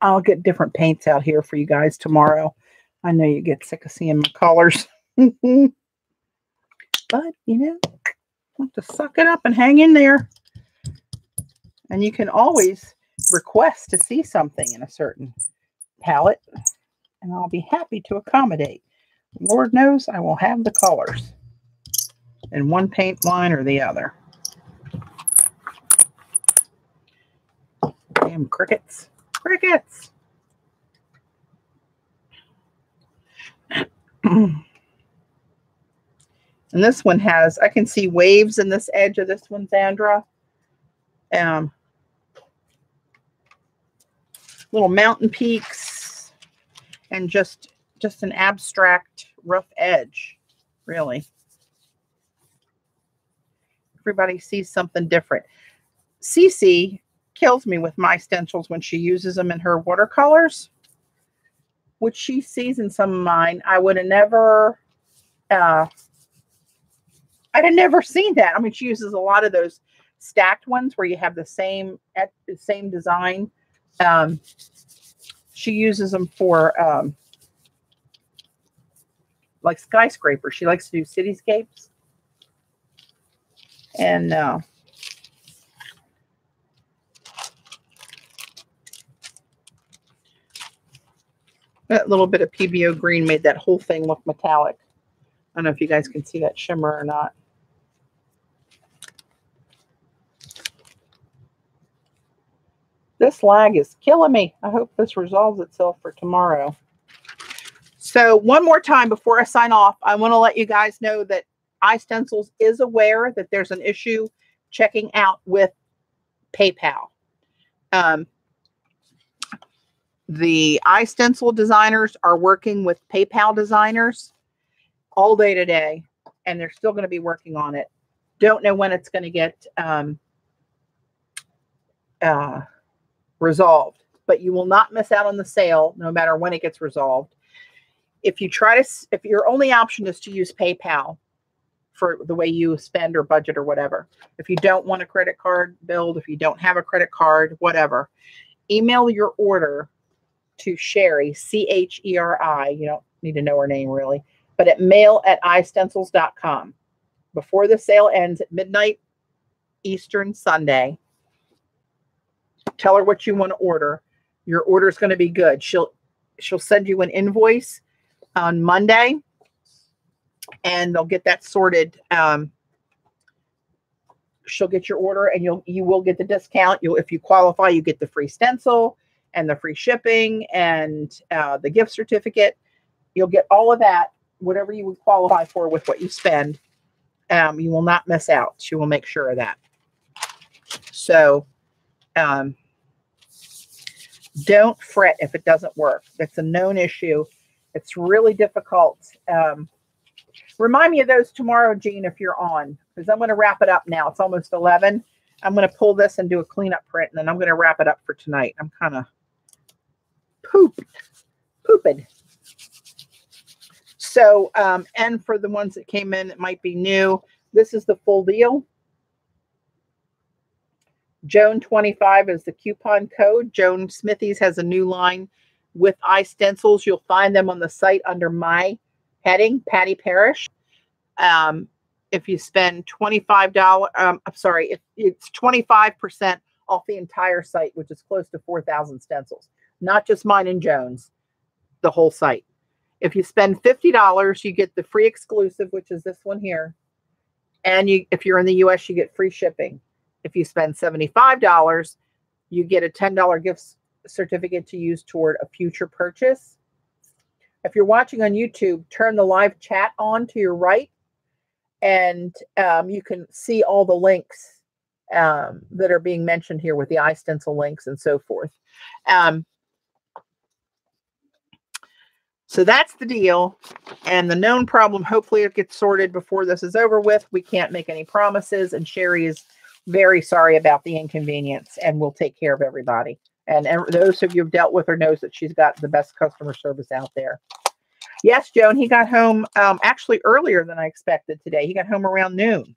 S1: I'll get different paints out here for you guys tomorrow. I know you get sick of seeing my colors. but, you know, have to suck it up and hang in there. And you can always request to see something in a certain palette, and I'll be happy to accommodate. Lord knows I will have the colors in one paint line or the other. Damn crickets. Crickets. and this one has, I can see waves in this edge of this one, Sandra. Um, little mountain peaks and just just an abstract rough edge, really. Everybody sees something different. Cece kills me with my stencils when she uses them in her watercolors, which she sees in some of mine. I would have never, uh, I'd have never seen that. I mean, she uses a lot of those stacked ones where you have the same at the same design. Um, she uses them for um, like skyscrapers. She likes to do cityscapes. And uh, that little bit of PBO green made that whole thing look metallic. I don't know if you guys can see that shimmer or not. This lag is killing me. I hope this resolves itself for tomorrow. So one more time before I sign off, I want to let you guys know that iStencils is aware that there's an issue checking out with PayPal. Um, the iStencil designers are working with PayPal designers all day today, and they're still going to be working on it. Don't know when it's going to get um, uh, resolved, but you will not miss out on the sale no matter when it gets resolved. If you try to, if your only option is to use PayPal for the way you spend or budget or whatever, if you don't want a credit card build, if you don't have a credit card, whatever, email your order to Cheri, C H E R I. You don't need to know her name really, but at mail at istencils.com before the sale ends at midnight Eastern Sunday tell her what you want to order. Your order is going to be good. She'll she'll send you an invoice on Monday, and they'll get that sorted. Um, she'll get your order, and you'll you will get the discount. You'll if you qualify, you get the free stencil and the free shipping and uh, the gift certificate. You'll get all of that, whatever you would qualify for with what you spend. Um, you will not miss out. She will make sure of that. So, um, don't fret if it doesn't work. It's a known issue. It's really difficult. Um, remind me of those tomorrow, Jean, if you're on, because I'm going to wrap it up now. It's almost 11. I'm going to pull this and do a cleanup print, and then I'm going to wrap it up for tonight. I'm kind of pooped, pooped. So, um, and for the ones that came in that might be new, this is the full deal. Joan25 is the coupon code. Joan Smithies has a new line with iStencils. You'll find them on the site under my heading, Patti Parrish. Um, if you spend $25, um, I'm sorry, it's 25% off the entire site, which is close to 4,000 stencils, not just mine and Joan's, the whole site. If you spend $50, you get the free exclusive, which is this one here. And you, if you're in the US, you get free shipping. If you spend $75, you get a $10 gift certificate to use toward a future purchase. If you're watching on YouTube, turn the live chat on to your right, and um, you can see all the links um, that are being mentioned here with the iStencil links and so forth. Um, So that's the deal. And the known problem, hopefully it gets sorted before this is over with. We can't make any promises. And Cheri is very sorry about the inconvenience and we'll take care of everybody. And those of you who've dealt with her knows that she's got the best customer service out there. Yes, Joan, he got home um, actually earlier than I expected today. He got home around noon.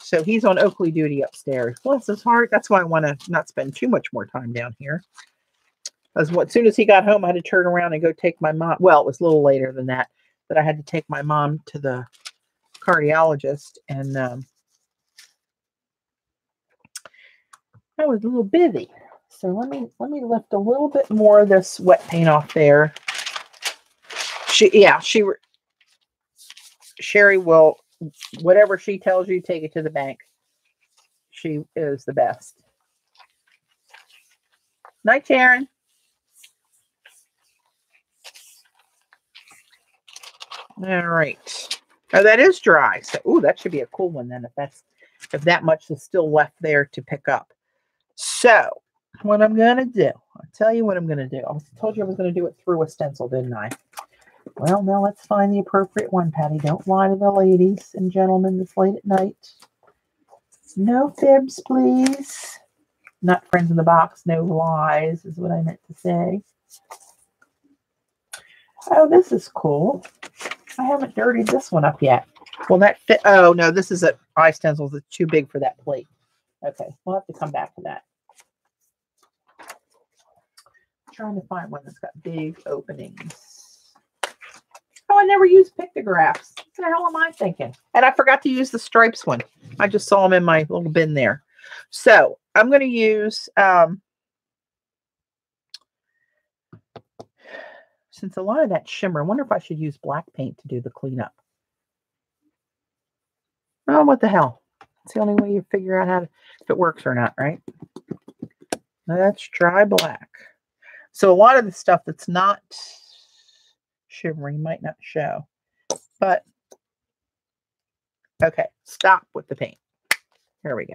S1: So he's on Oakley duty upstairs. Bless his heart. That's why I want to not spend too much more time down here. As as soon as he got home, I had to turn around and go take my mom. Well, it was a little later than that, but I had to take my mom to the cardiologist, and um, I was a little busy. So let me let me lift a little bit more of this wet paint off there. She, yeah, she, Cheri will, whatever she tells you, take it to the bank. She is the best. Night, Sharon. All right. Oh, that is dry. So, ooh, that should be a cool one then. If that's if that much is still left there to pick up. So, what I'm gonna do, I'll tell you what I'm gonna do. I told you I was gonna do it through a stencil, didn't I? Well, now let's find the appropriate one, Patti. Don't lie to the ladies and gentlemen this late at night. No fibs, please. Not friends in the box, no lies, is what I meant to say. Oh, this is cool. I haven't dirtied this one up yet. Well, that fit. Oh, no, this is a iStencil that's too big for that plate. Okay, we'll have to come back to that. Trying to find one that's got big openings. Oh, I never used pictographs. What the hell am I thinking? And I forgot to use the stripes one. I just saw them in my little bin there. So I'm going to use, um, since a lot of that shimmer, I wonder if I should use black paint to do the cleanup. Oh, what the hell? It's the only way you figure out how to, if it works or not, right? Let's try black. So a lot of the stuff that's not shimmery might not show, but okay, stop with the paint. Here we go.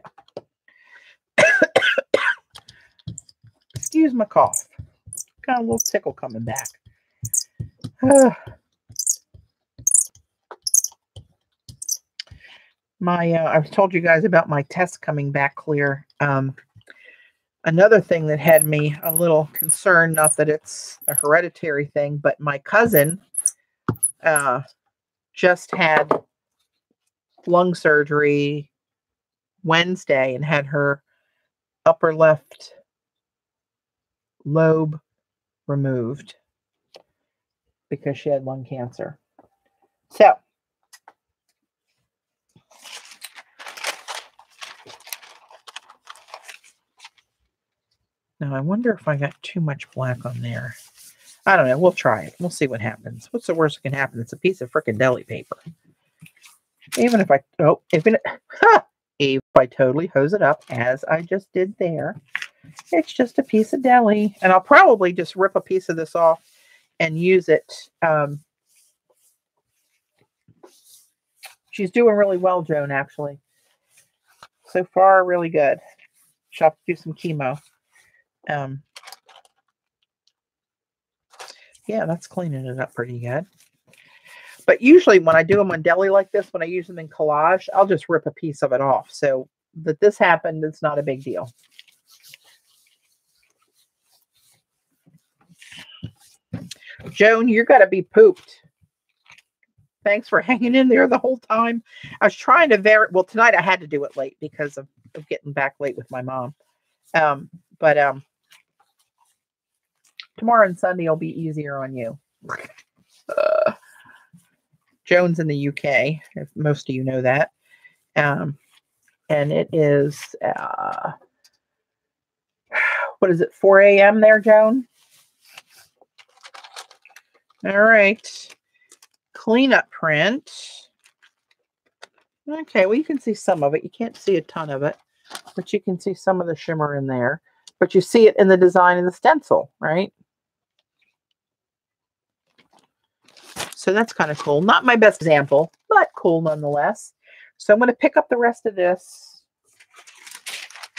S1: Excuse my cough. Got a little tickle coming back. my, uh, I've told you guys about my test coming back clear. Um, another thing that had me a little concerned, not that it's a hereditary thing, but my cousin uh, just had lung surgery Wednesday and had her upper left lobe removed because she had lung cancer. So, now I wonder if I got too much black on there. I don't know. We'll try it. We'll see what happens. What's the worst that can happen? It's a piece of freaking deli paper. Even if I, oh, even, ha, if I totally hose it up as I just did there, it's just a piece of deli. And I'll probably just rip a piece of this off and use it. Um, she's doing really well, Joan, actually. So far, really good. She'll have to do some chemo. Um, yeah, that's cleaning it up pretty good. But usually when I do them on deli like this, when I use them in collage, I'll just rip a piece of it off. So that this happened, it's not a big deal. Joan, you're going to be pooped. Thanks for hanging in there the whole time. I was trying to vary. Well, tonight I had to do it late because of, of getting back late with my mom. Um, but um, tomorrow and Sunday will be easier on you. Uh, Joan's in the UK, if most of you know that. Um, and it is, uh, what is it, 4 a.m. there, Joan? All right. Cleanup print. Okay, well, you can see some of it. You can't see a ton of it, but you can see some of the shimmer in there. But you see it in the design of the stencil, right? So that's kind of cool. Not my best example, but cool nonetheless. So I'm going to pick up the rest of this.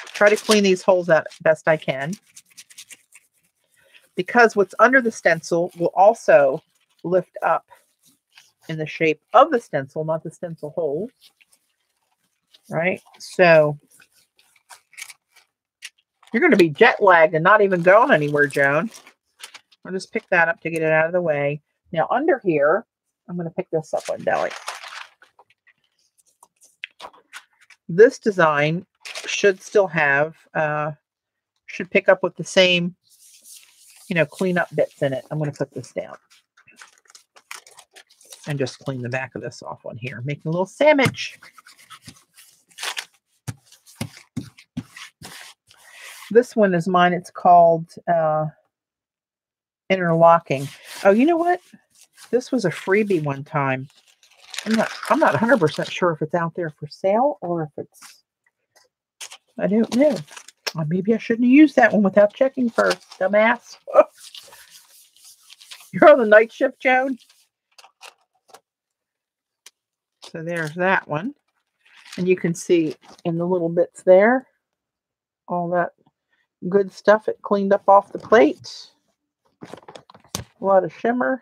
S1: Try to clean these holes out best I can. because what's under the stencil will also lift up in the shape of the stencil, not the stencil hole. Right? So you're going to be jet lagged and not even going anywhere, Joan. I'll just pick that up to get it out of the way. Now under here, I'm going to pick this up on Deli. This design should still have, uh, should pick up with the same, you know, cleanup bits in it. I'm going to put this down and just clean the back of this off on here, making a little sandwich. This one is mine. It's called uh, interlocking. Oh, you know what? This was a freebie one time. I'm not I'm not 100% sure if it's out there for sale or if it's I don't know. Or maybe I shouldn't have used that one without checking first, dumbass. You're on the night shift, Joan? So there's that one. And you can see in the little bits there, all that good stuff. It cleaned up off the plate. A lot of shimmer.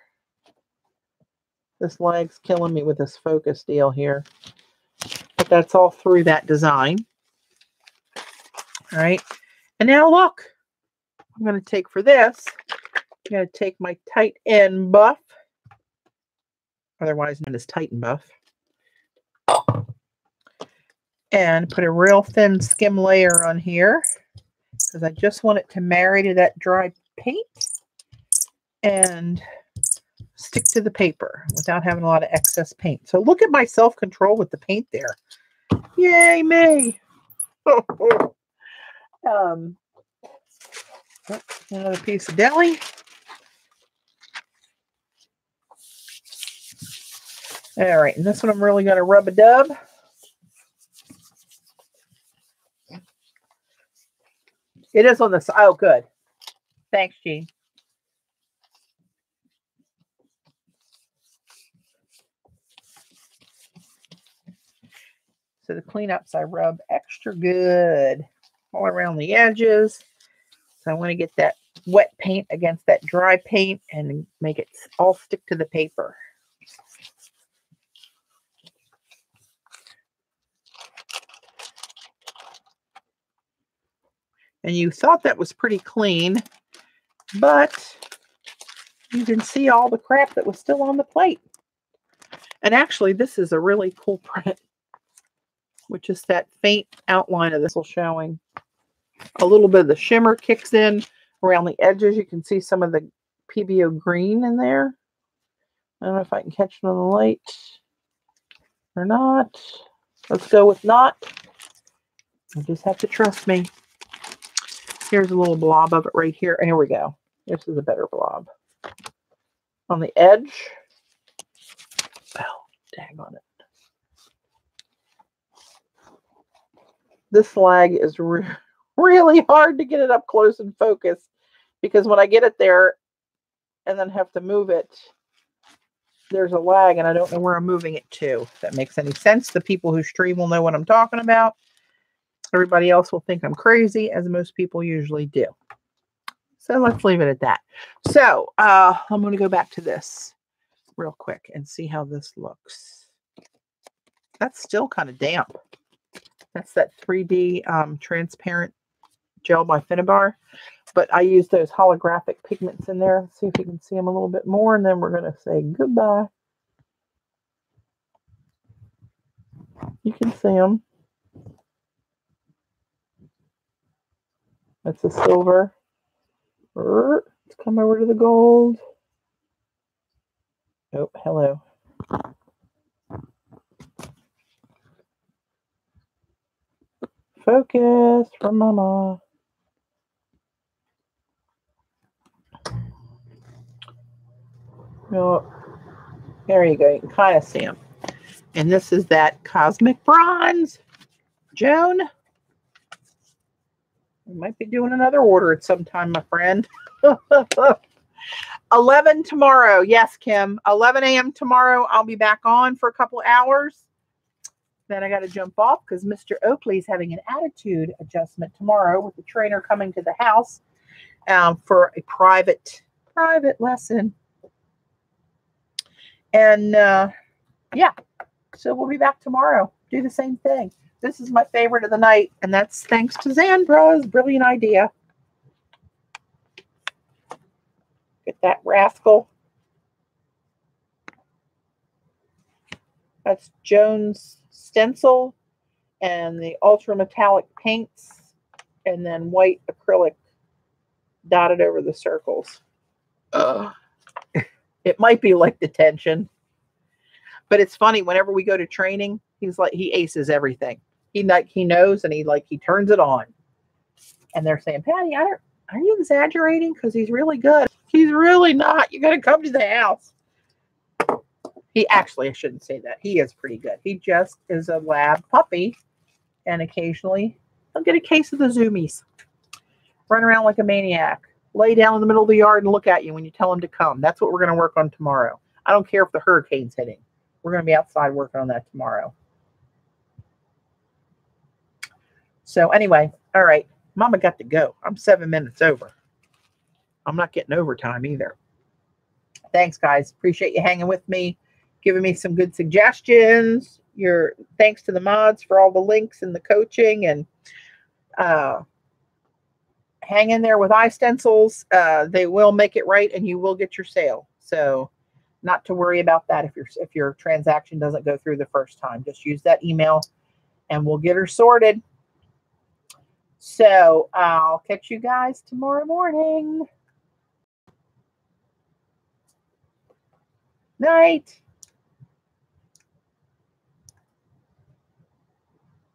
S1: This leg's killing me with this focus deal here. But that's all through that design. All right. And now look, I'm going to take for this, I'm going to take my tight end buff, otherwise known as Titan buff, and put a real thin skim layer on here because I just want it to marry to that dry paint and stick to the paper without having a lot of excess paint. So look at my self-control with the paint there. Yay, me. um, another piece of deli. All right, and this one I'm really going to rub a dub. It is on the side. Oh, good. Thanks, Jean. The cleanups I rub extra good all around the edges. So I want to get that wet paint against that dry paint and make it all stick to the paper. And you thought that was pretty clean, but you can see all the crap that was still on the plate. And actually, this is a really cool print, which is that faint outline of this little showing. A little bit of the shimmer kicks in around the edges. You can see some of the PBO green in there. I don't know if I can catch it on the light or not. Let's go with not. You just have to trust me. Here's a little blob of it right here. Here we go. This is a better blob. On the edge. Oh, dang on it. This lag is re really hard to get it up close and focus because when I get it there and then have to move it, there's a lag and I don't know where I'm moving it to. If that makes any sense. The people who stream will know what I'm talking about. Everybody else will think I'm crazy, as most people usually do. So let's leave it at that. So uh, I'm going to go back to this real quick and see how this looks. That's still kind of damp. That's that 3D um, transparent gel by Finnabair. But I use those holographic pigments in there. See if you can see them a little bit more. And then we're going to say goodbye. You can see them. That's a silver. Let's come over to the gold. Oh, hello. Focus from mama. No, there you go. You can kind of see. And this is that cosmic bronze. Joan. We might be doing another order at some time, my friend. 11 tomorrow. Yes, Kim. 11 a.m. tomorrow. I'll be back on for a couple hours. Then I got to jump off because Mr. Oakley's having an attitude adjustment tomorrow with the trainer coming to the house. um, for a private private lesson. And uh, yeah, so we'll be back tomorrow. Do the same thing. This is my favorite of the night, and that's thanks to Zandra's brilliant idea. Get that rascal. That's Joan's stencil and the ultra metallic paints and then white acrylic dotted over the circles. Ugh. it might be like detention, but it's funny. Whenever we go to training, he's like he aces everything. He like he knows and he like he turns it on. And they're saying, Patti, I don't, are you exaggerating? Because he's really good. He's really not. You got to come to the house. He actually, I shouldn't say that. He is pretty good. He just is a lab puppy, and occasionally he'll get a case of the zoomies. Run around like a maniac. Lay down in the middle of the yard and look at you when you tell him to come. That's what we're going to work on tomorrow. I don't care if the hurricane's hitting. We're going to be outside working on that tomorrow. So anyway, all right. Mama got to go. I'm seven minutes over. I'm not getting overtime either. Thanks, guys. Appreciate you hanging with me, giving me some good suggestions. Your thanks to the mods for all the links and the coaching and uh, hang in there with iStencils. Uh, they will make it right, and you will get your sale. So, not to worry about that if your if your transaction doesn't go through the first time. Just use that email, and we'll get her sorted. So I'll catch you guys tomorrow morning. Night.